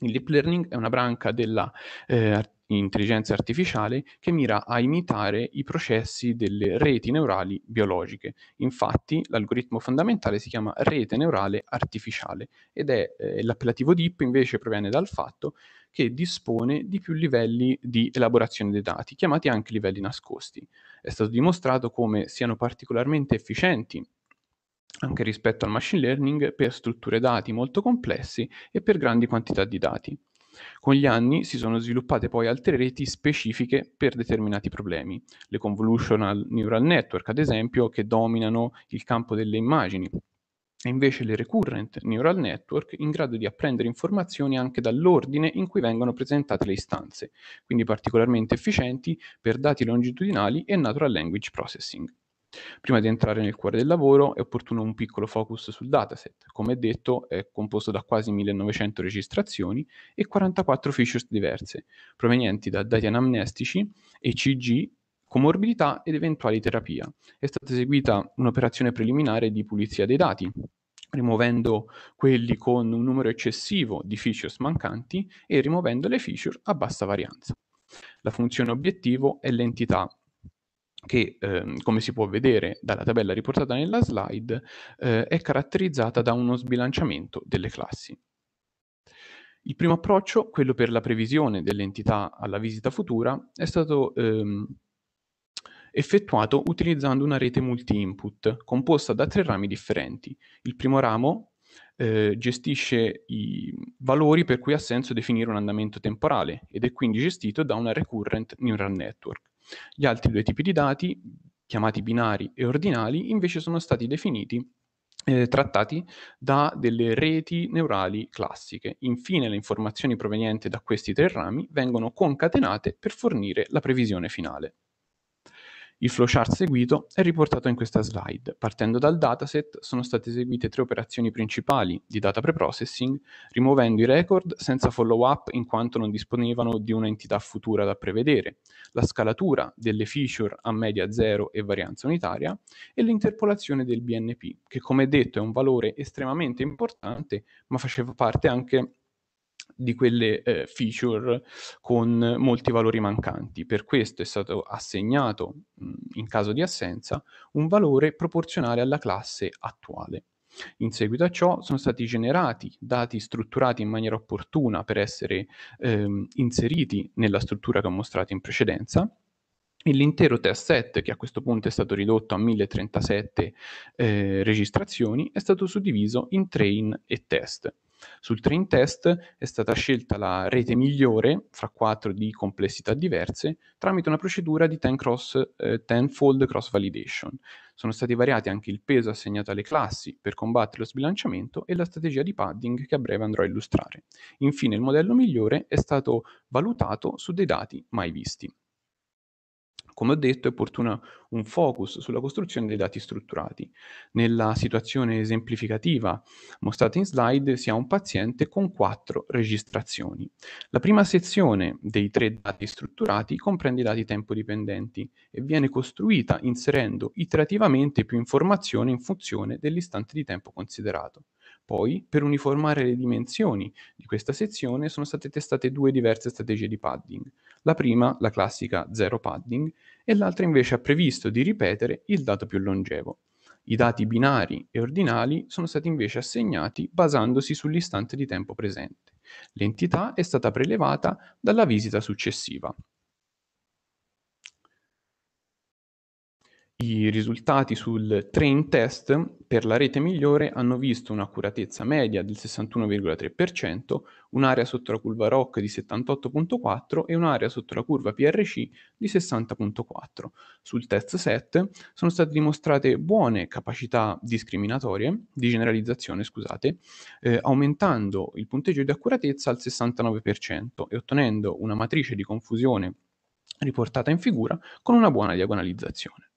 Speaker 7: Il deep learning è una branca della eh, intelligenza artificiale che mira a imitare i processi delle reti neurali biologiche. Infatti, l'algoritmo fondamentale si chiama rete neurale artificiale ed è eh, l'appellativo DEEP invece proviene dal fatto che dispone di più livelli di elaborazione dei dati, chiamati anche livelli nascosti. È stato dimostrato come siano particolarmente efficienti anche rispetto al machine learning per strutture dati molto complessi e per grandi quantità di dati. Con gli anni si sono sviluppate poi altre reti specifiche per determinati problemi, le convolutional neural network ad esempio, che dominano il campo delle immagini, e invece le recurrent neural network in grado di apprendere informazioni anche dall'ordine in cui vengono presentate le istanze, quindi particolarmente efficienti per dati longitudinali e natural language processing. Prima di entrare nel cuore del lavoro è opportuno un piccolo focus sul dataset. Come detto è composto da quasi 1900 registrazioni e 44 features diverse, provenienti da dati anamnestici, ECG, comorbidità ed eventuali terapia. È stata eseguita un'operazione preliminare di pulizia dei dati, rimuovendo quelli con un numero eccessivo di features mancanti e rimuovendo le feature a bassa varianza. La funzione obiettivo è l'entità che, eh, come si può vedere dalla tabella riportata nella slide, eh, è caratterizzata da uno sbilanciamento delle classi. Il primo approccio, quello per la previsione dell'entità alla visita futura, è stato ehm, effettuato utilizzando una rete multi-input composta da tre rami differenti. Il primo ramo eh, gestisce i valori per cui ha senso definire un andamento temporale ed è quindi gestito da una recurrent neural network. Gli altri due tipi di dati, chiamati binari e ordinali, invece sono stati definiti eh, trattati da delle reti neurali classiche. Infine le informazioni provenienti da questi tre rami vengono concatenate per fornire la previsione finale. Il flowchart seguito è riportato in questa slide. Partendo dal dataset sono state eseguite tre operazioni principali di data preprocessing, rimuovendo i record senza follow-up in quanto non disponevano di un'entità futura da prevedere, la scalatura delle feature a media zero e varianza unitaria e l'interpolazione del BNP, che come detto è un valore estremamente importante, ma faceva parte anche di quelle eh, feature con molti valori mancanti. Per questo è stato assegnato, mh, in caso di assenza, un valore proporzionale alla classe attuale. In seguito a ciò sono stati generati dati strutturati in maniera opportuna per essere ehm, inseriti nella struttura che ho mostrato in precedenza e l'intero test set, che a questo punto è stato ridotto a 1037 eh, registrazioni, è stato suddiviso in train e test. Sul train test è stata scelta la rete migliore fra quattro di complessità diverse tramite una procedura di 10 cross, eh, fold cross validation. Sono stati variati anche il peso assegnato alle classi per combattere lo sbilanciamento e la strategia di padding che a breve andrò a illustrare. Infine il modello migliore è stato valutato su dei dati mai visti. Come ho detto, è opportuno un focus sulla costruzione dei dati strutturati. Nella situazione esemplificativa mostrata in slide si ha un paziente con quattro registrazioni. La prima sezione dei tre dati strutturati comprende i dati tempo dipendenti e viene costruita inserendo iterativamente più informazioni in funzione dell'istante di tempo considerato. Poi, per uniformare le dimensioni di questa sezione, sono state testate due diverse strategie di padding. La prima, la classica zero padding, e l'altra invece ha previsto di ripetere il dato più longevo. I dati binari e ordinali sono stati invece assegnati basandosi sull'istante di tempo presente. L'entità è stata prelevata dalla visita successiva. I risultati sul train test per la rete migliore hanno visto un'accuratezza media del 61,3%, un'area sotto la curva ROC di 78,4% e un'area sotto la curva PRC di 60,4%. Sul test set sono state dimostrate buone capacità discriminatorie, di generalizzazione, scusate, eh, aumentando il punteggio di accuratezza al 69% e ottenendo una matrice di confusione riportata in figura con una buona diagonalizzazione.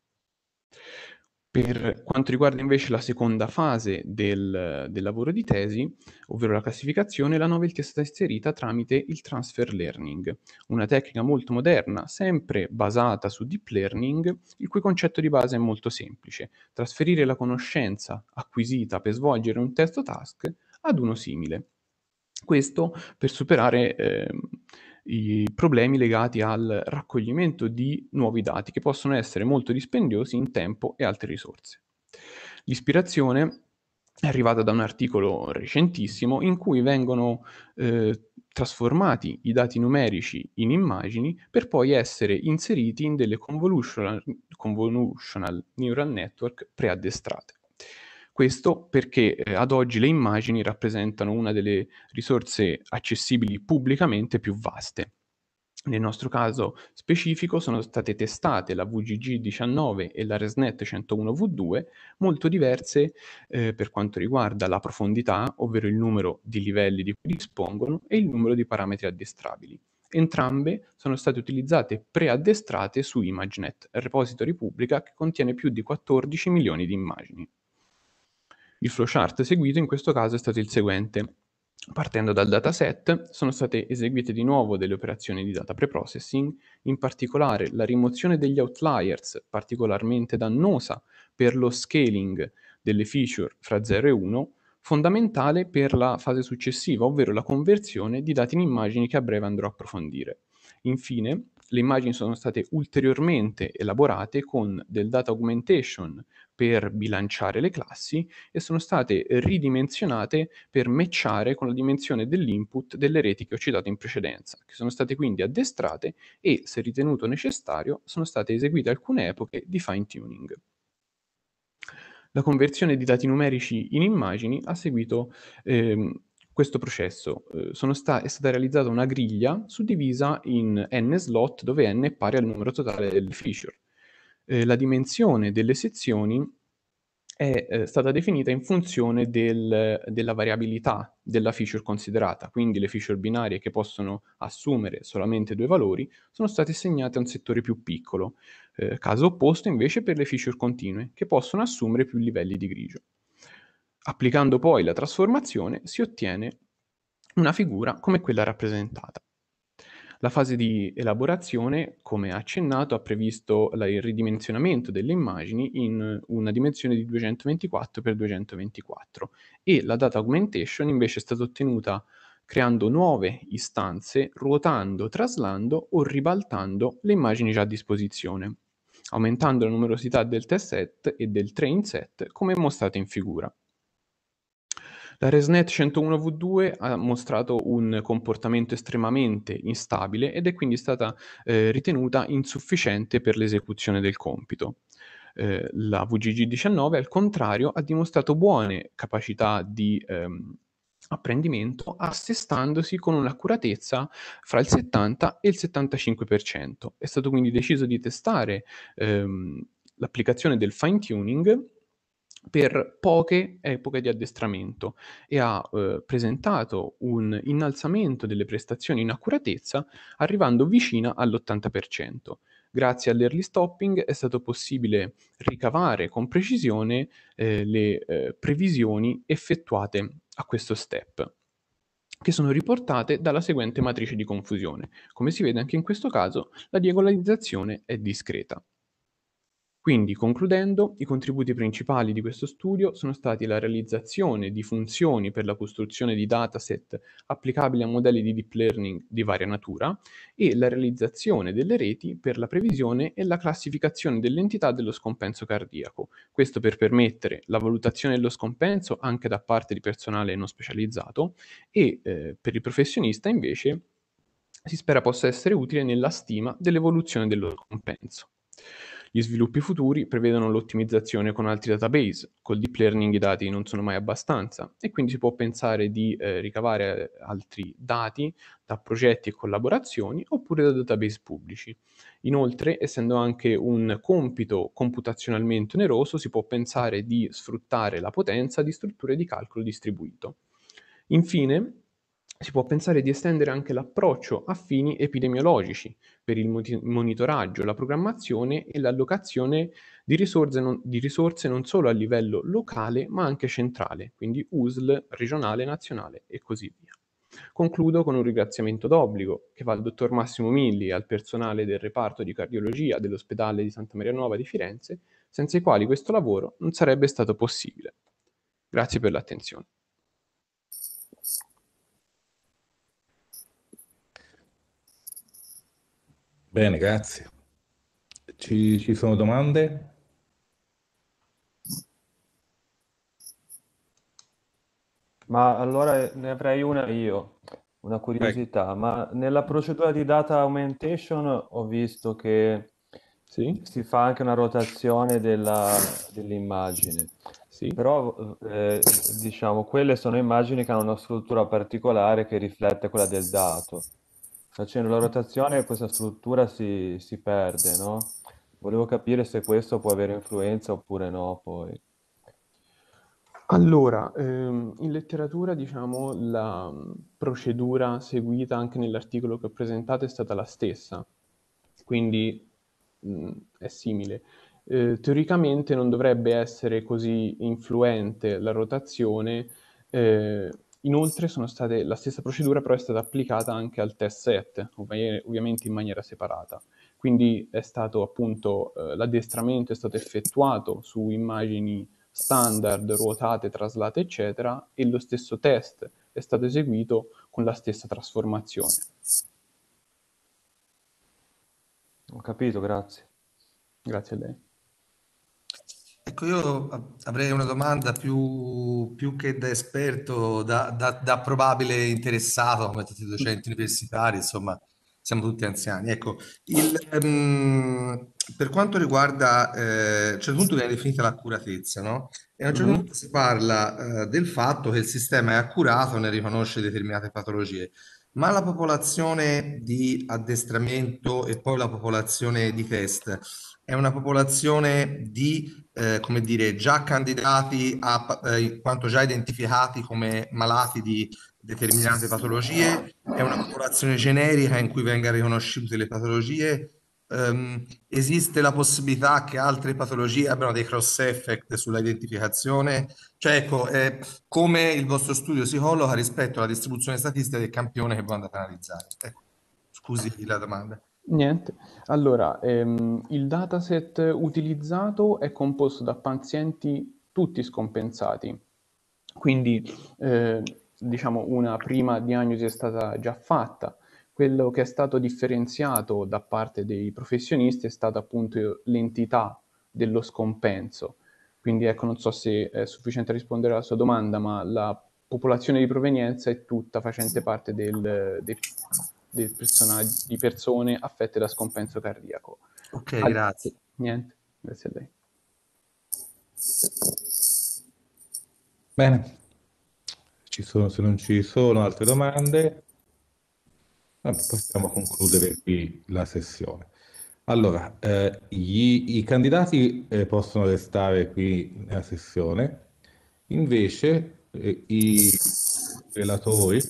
Speaker 7: Per quanto riguarda invece la seconda fase del, del, lavoro di tesi, ovvero la classificazione, la novelty è stata inserita tramite il transfer learning, una tecnica molto moderna, sempre basata su deep learning, il cui concetto di base è molto semplice, trasferire la conoscenza acquisita per svolgere un testo task ad uno simile. Questo per superare eh, i problemi legati al raccoglimento di nuovi dati che possono essere molto dispendiosi in tempo e altre risorse. L'ispirazione è arrivata da un articolo recentissimo in cui vengono eh, trasformati i dati numerici in immagini per poi essere inseriti in delle convolutional, convolutional neural network preaddestrate. Questo perché eh, ad oggi le immagini rappresentano una delle risorse accessibili pubblicamente più vaste. Nel nostro caso specifico sono state testate la VGG19 e la ResNet 101V2, molto diverse eh, per quanto riguarda la profondità, ovvero il numero di livelli di cui dispongono, e il numero di parametri addestrabili. Entrambe sono state utilizzate preaddestrate su ImageNet, repository pubblica che contiene più di 14 milioni di immagini. Il flowchart seguito in questo caso è stato il seguente. Partendo dal dataset sono state eseguite di nuovo delle operazioni di data preprocessing, in particolare la rimozione degli outliers particolarmente dannosa per lo scaling delle feature fra 0 e 1, fondamentale per la fase successiva, ovvero la conversione di dati in immagini che a breve andrò a approfondire. Infine, le immagini sono state ulteriormente elaborate con del data augmentation per bilanciare le classi e sono state ridimensionate per matchare con la dimensione dell'input delle reti che ho citato in precedenza, che sono state quindi addestrate e, se ritenuto necessario, sono state eseguite alcune epoche di fine tuning. La conversione di dati numerici in immagini ha seguito ehm, questo processo. Eh, sta- è stata realizzata una griglia suddivisa in n slot dove n è pari al numero totale delle feature. Eh, la dimensione delle sezioni è eh, stata definita in funzione del, della variabilità della feature considerata, quindi le feature binarie che possono assumere solamente due valori sono state assegnate a un settore più piccolo, eh, caso opposto invece per le feature continue, che possono assumere più livelli di grigio. Applicando poi la trasformazione si ottiene una figura come quella rappresentata. La fase di elaborazione, come accennato, ha previsto la, il ridimensionamento delle immagini in una dimensione di 224 x 224 e la data augmentation invece è stata ottenuta creando nuove istanze, ruotando, traslando o ribaltando le immagini già a disposizione, aumentando la numerosità del test set e del train set come mostrato in figura. La ResNet 101V2 ha mostrato un comportamento estremamente instabile ed è quindi stata eh, ritenuta insufficiente per l'esecuzione del compito. Eh, la VGG19 al contrario ha dimostrato buone capacità di ehm, apprendimento assestandosi con un'accuratezza fra il 70 e il 75%. È stato quindi deciso di testare ehm, l'applicazione del fine tuning per poche epoche di addestramento e ha eh, presentato un innalzamento delle prestazioni in accuratezza arrivando vicina all'80%. Grazie all'early stopping è stato possibile ricavare con precisione eh, le eh, previsioni effettuate a questo step che sono riportate dalla seguente matrice di confusione. Come si vede anche in questo caso, la diagonalizzazione è discreta. Quindi, concludendo, i contributi principali di questo studio sono stati la realizzazione di funzioni per la costruzione di dataset applicabili a modelli di deep learning di varia natura e la realizzazione delle reti per la previsione e la classificazione dell'entità dello scompenso cardiaco. Questo per permettere la valutazione dello scompenso anche da parte di personale non specializzato e eh, per il professionista invece si spera possa essere utile nella stima dell'evoluzione dello scompenso. Gli sviluppi futuri prevedono l'ottimizzazione con altri database, col deep learning i dati non sono mai abbastanza e quindi si può pensare di eh, ricavare altri dati da progetti e collaborazioni oppure da database pubblici. Inoltre, essendo anche un compito computazionalmente oneroso, si può pensare di sfruttare la potenza di strutture di calcolo distribuito. Infine, si può pensare di estendere anche l'approccio a fini epidemiologici per il monitoraggio, la programmazione e l'allocazione di risorse, non, di risorse non solo a livello locale ma anche centrale, quindi USL, regionale, nazionale e così via. Concludo con un ringraziamento d'obbligo che va al dottor Massimo Milli e al personale del reparto di cardiologia dell'ospedale di Santa Maria Nuova di Firenze, senza i quali questo lavoro non sarebbe stato possibile. Grazie per l'attenzione.
Speaker 1: Bene, grazie. Ci, ci sono domande?
Speaker 10: Ma allora ne avrei una io, una curiosità, ma nella procedura di data augmentation ho visto che
Speaker 7: Sì?
Speaker 10: si fa anche una rotazione della- dell'immagine,
Speaker 7: Sì?
Speaker 10: però eh, diciamo quelle sono immagini che hanno una struttura particolare che riflette quella del dato. Facendo la rotazione questa struttura si, si perde, no? Volevo capire se questo può avere influenza oppure no, poi.
Speaker 7: Allora, ehm, in letteratura, diciamo, la procedura seguita anche nell'articolo che ho presentato è stata la stessa, quindi mh, è simile. Eh, teoricamente non dovrebbe essere così influente la rotazione, eh, Inoltre sono state, la stessa procedura però è stata applicata anche al test set, ovvi- ovviamente in maniera separata. Quindi è stato appunto, eh, l'addestramento è stato effettuato su immagini standard, ruotate, traslate, eccetera, e lo stesso test è stato eseguito con la stessa trasformazione.
Speaker 10: Ho capito, grazie.
Speaker 7: Grazie a lei.
Speaker 3: Ecco, io avrei una domanda più, più che da esperto, da, da- da probabile interessato, come tutti i docenti universitari, insomma, siamo tutti anziani. Ecco, il, ehm, per quanto riguarda, eh, a un certo punto viene definita l'accuratezza, no? E a un certo
Speaker 2: Mhm.
Speaker 3: punto si parla, eh, del fatto che il sistema è accurato nel riconoscere determinate patologie. Ma la popolazione di addestramento e poi la popolazione di test è una popolazione di, eh, come dire, già candidati a, eh, quanto già identificati come malati di determinate patologie? È una popolazione generica in cui vengano riconosciute le patologie? Ehm, esiste la possibilità che altre patologie abbiano dei cross effect sulla identificazione? Cioè, ecco, eh, come il vostro studio si colloca rispetto alla distribuzione statistica del campione che voi andate a analizzare? Ecco, scusi la domanda.
Speaker 7: Niente. Allora, ehm, il dataset utilizzato è composto da pazienti tutti scompensati, quindi eh, diciamo una prima diagnosi è stata già fatta. Quello che è stato differenziato da parte dei professionisti è stata appunto l'entità dello scompenso. Quindi ecco, non so se è sufficiente rispondere alla sua domanda, ma la popolazione di provenienza è tutta facente parte del, del- personaggio- di persone affette da scompenso cardiaco.
Speaker 3: Ok,
Speaker 7: Al-
Speaker 3: grazie.
Speaker 7: Niente, grazie a lei.
Speaker 1: Bene, ci sono, se non ci sono altre domande, possiamo concludere qui la sessione. Allora, eh, gli- i candidati eh, possono restare qui nella sessione, invece eh, i relatori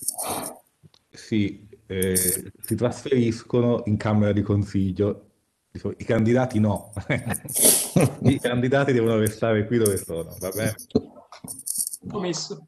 Speaker 1: si, eh, si trasferiscono in Camera di Consiglio. I candidati no, [laughs] i candidati devono restare qui dove sono, va bene?
Speaker 6: Promesso.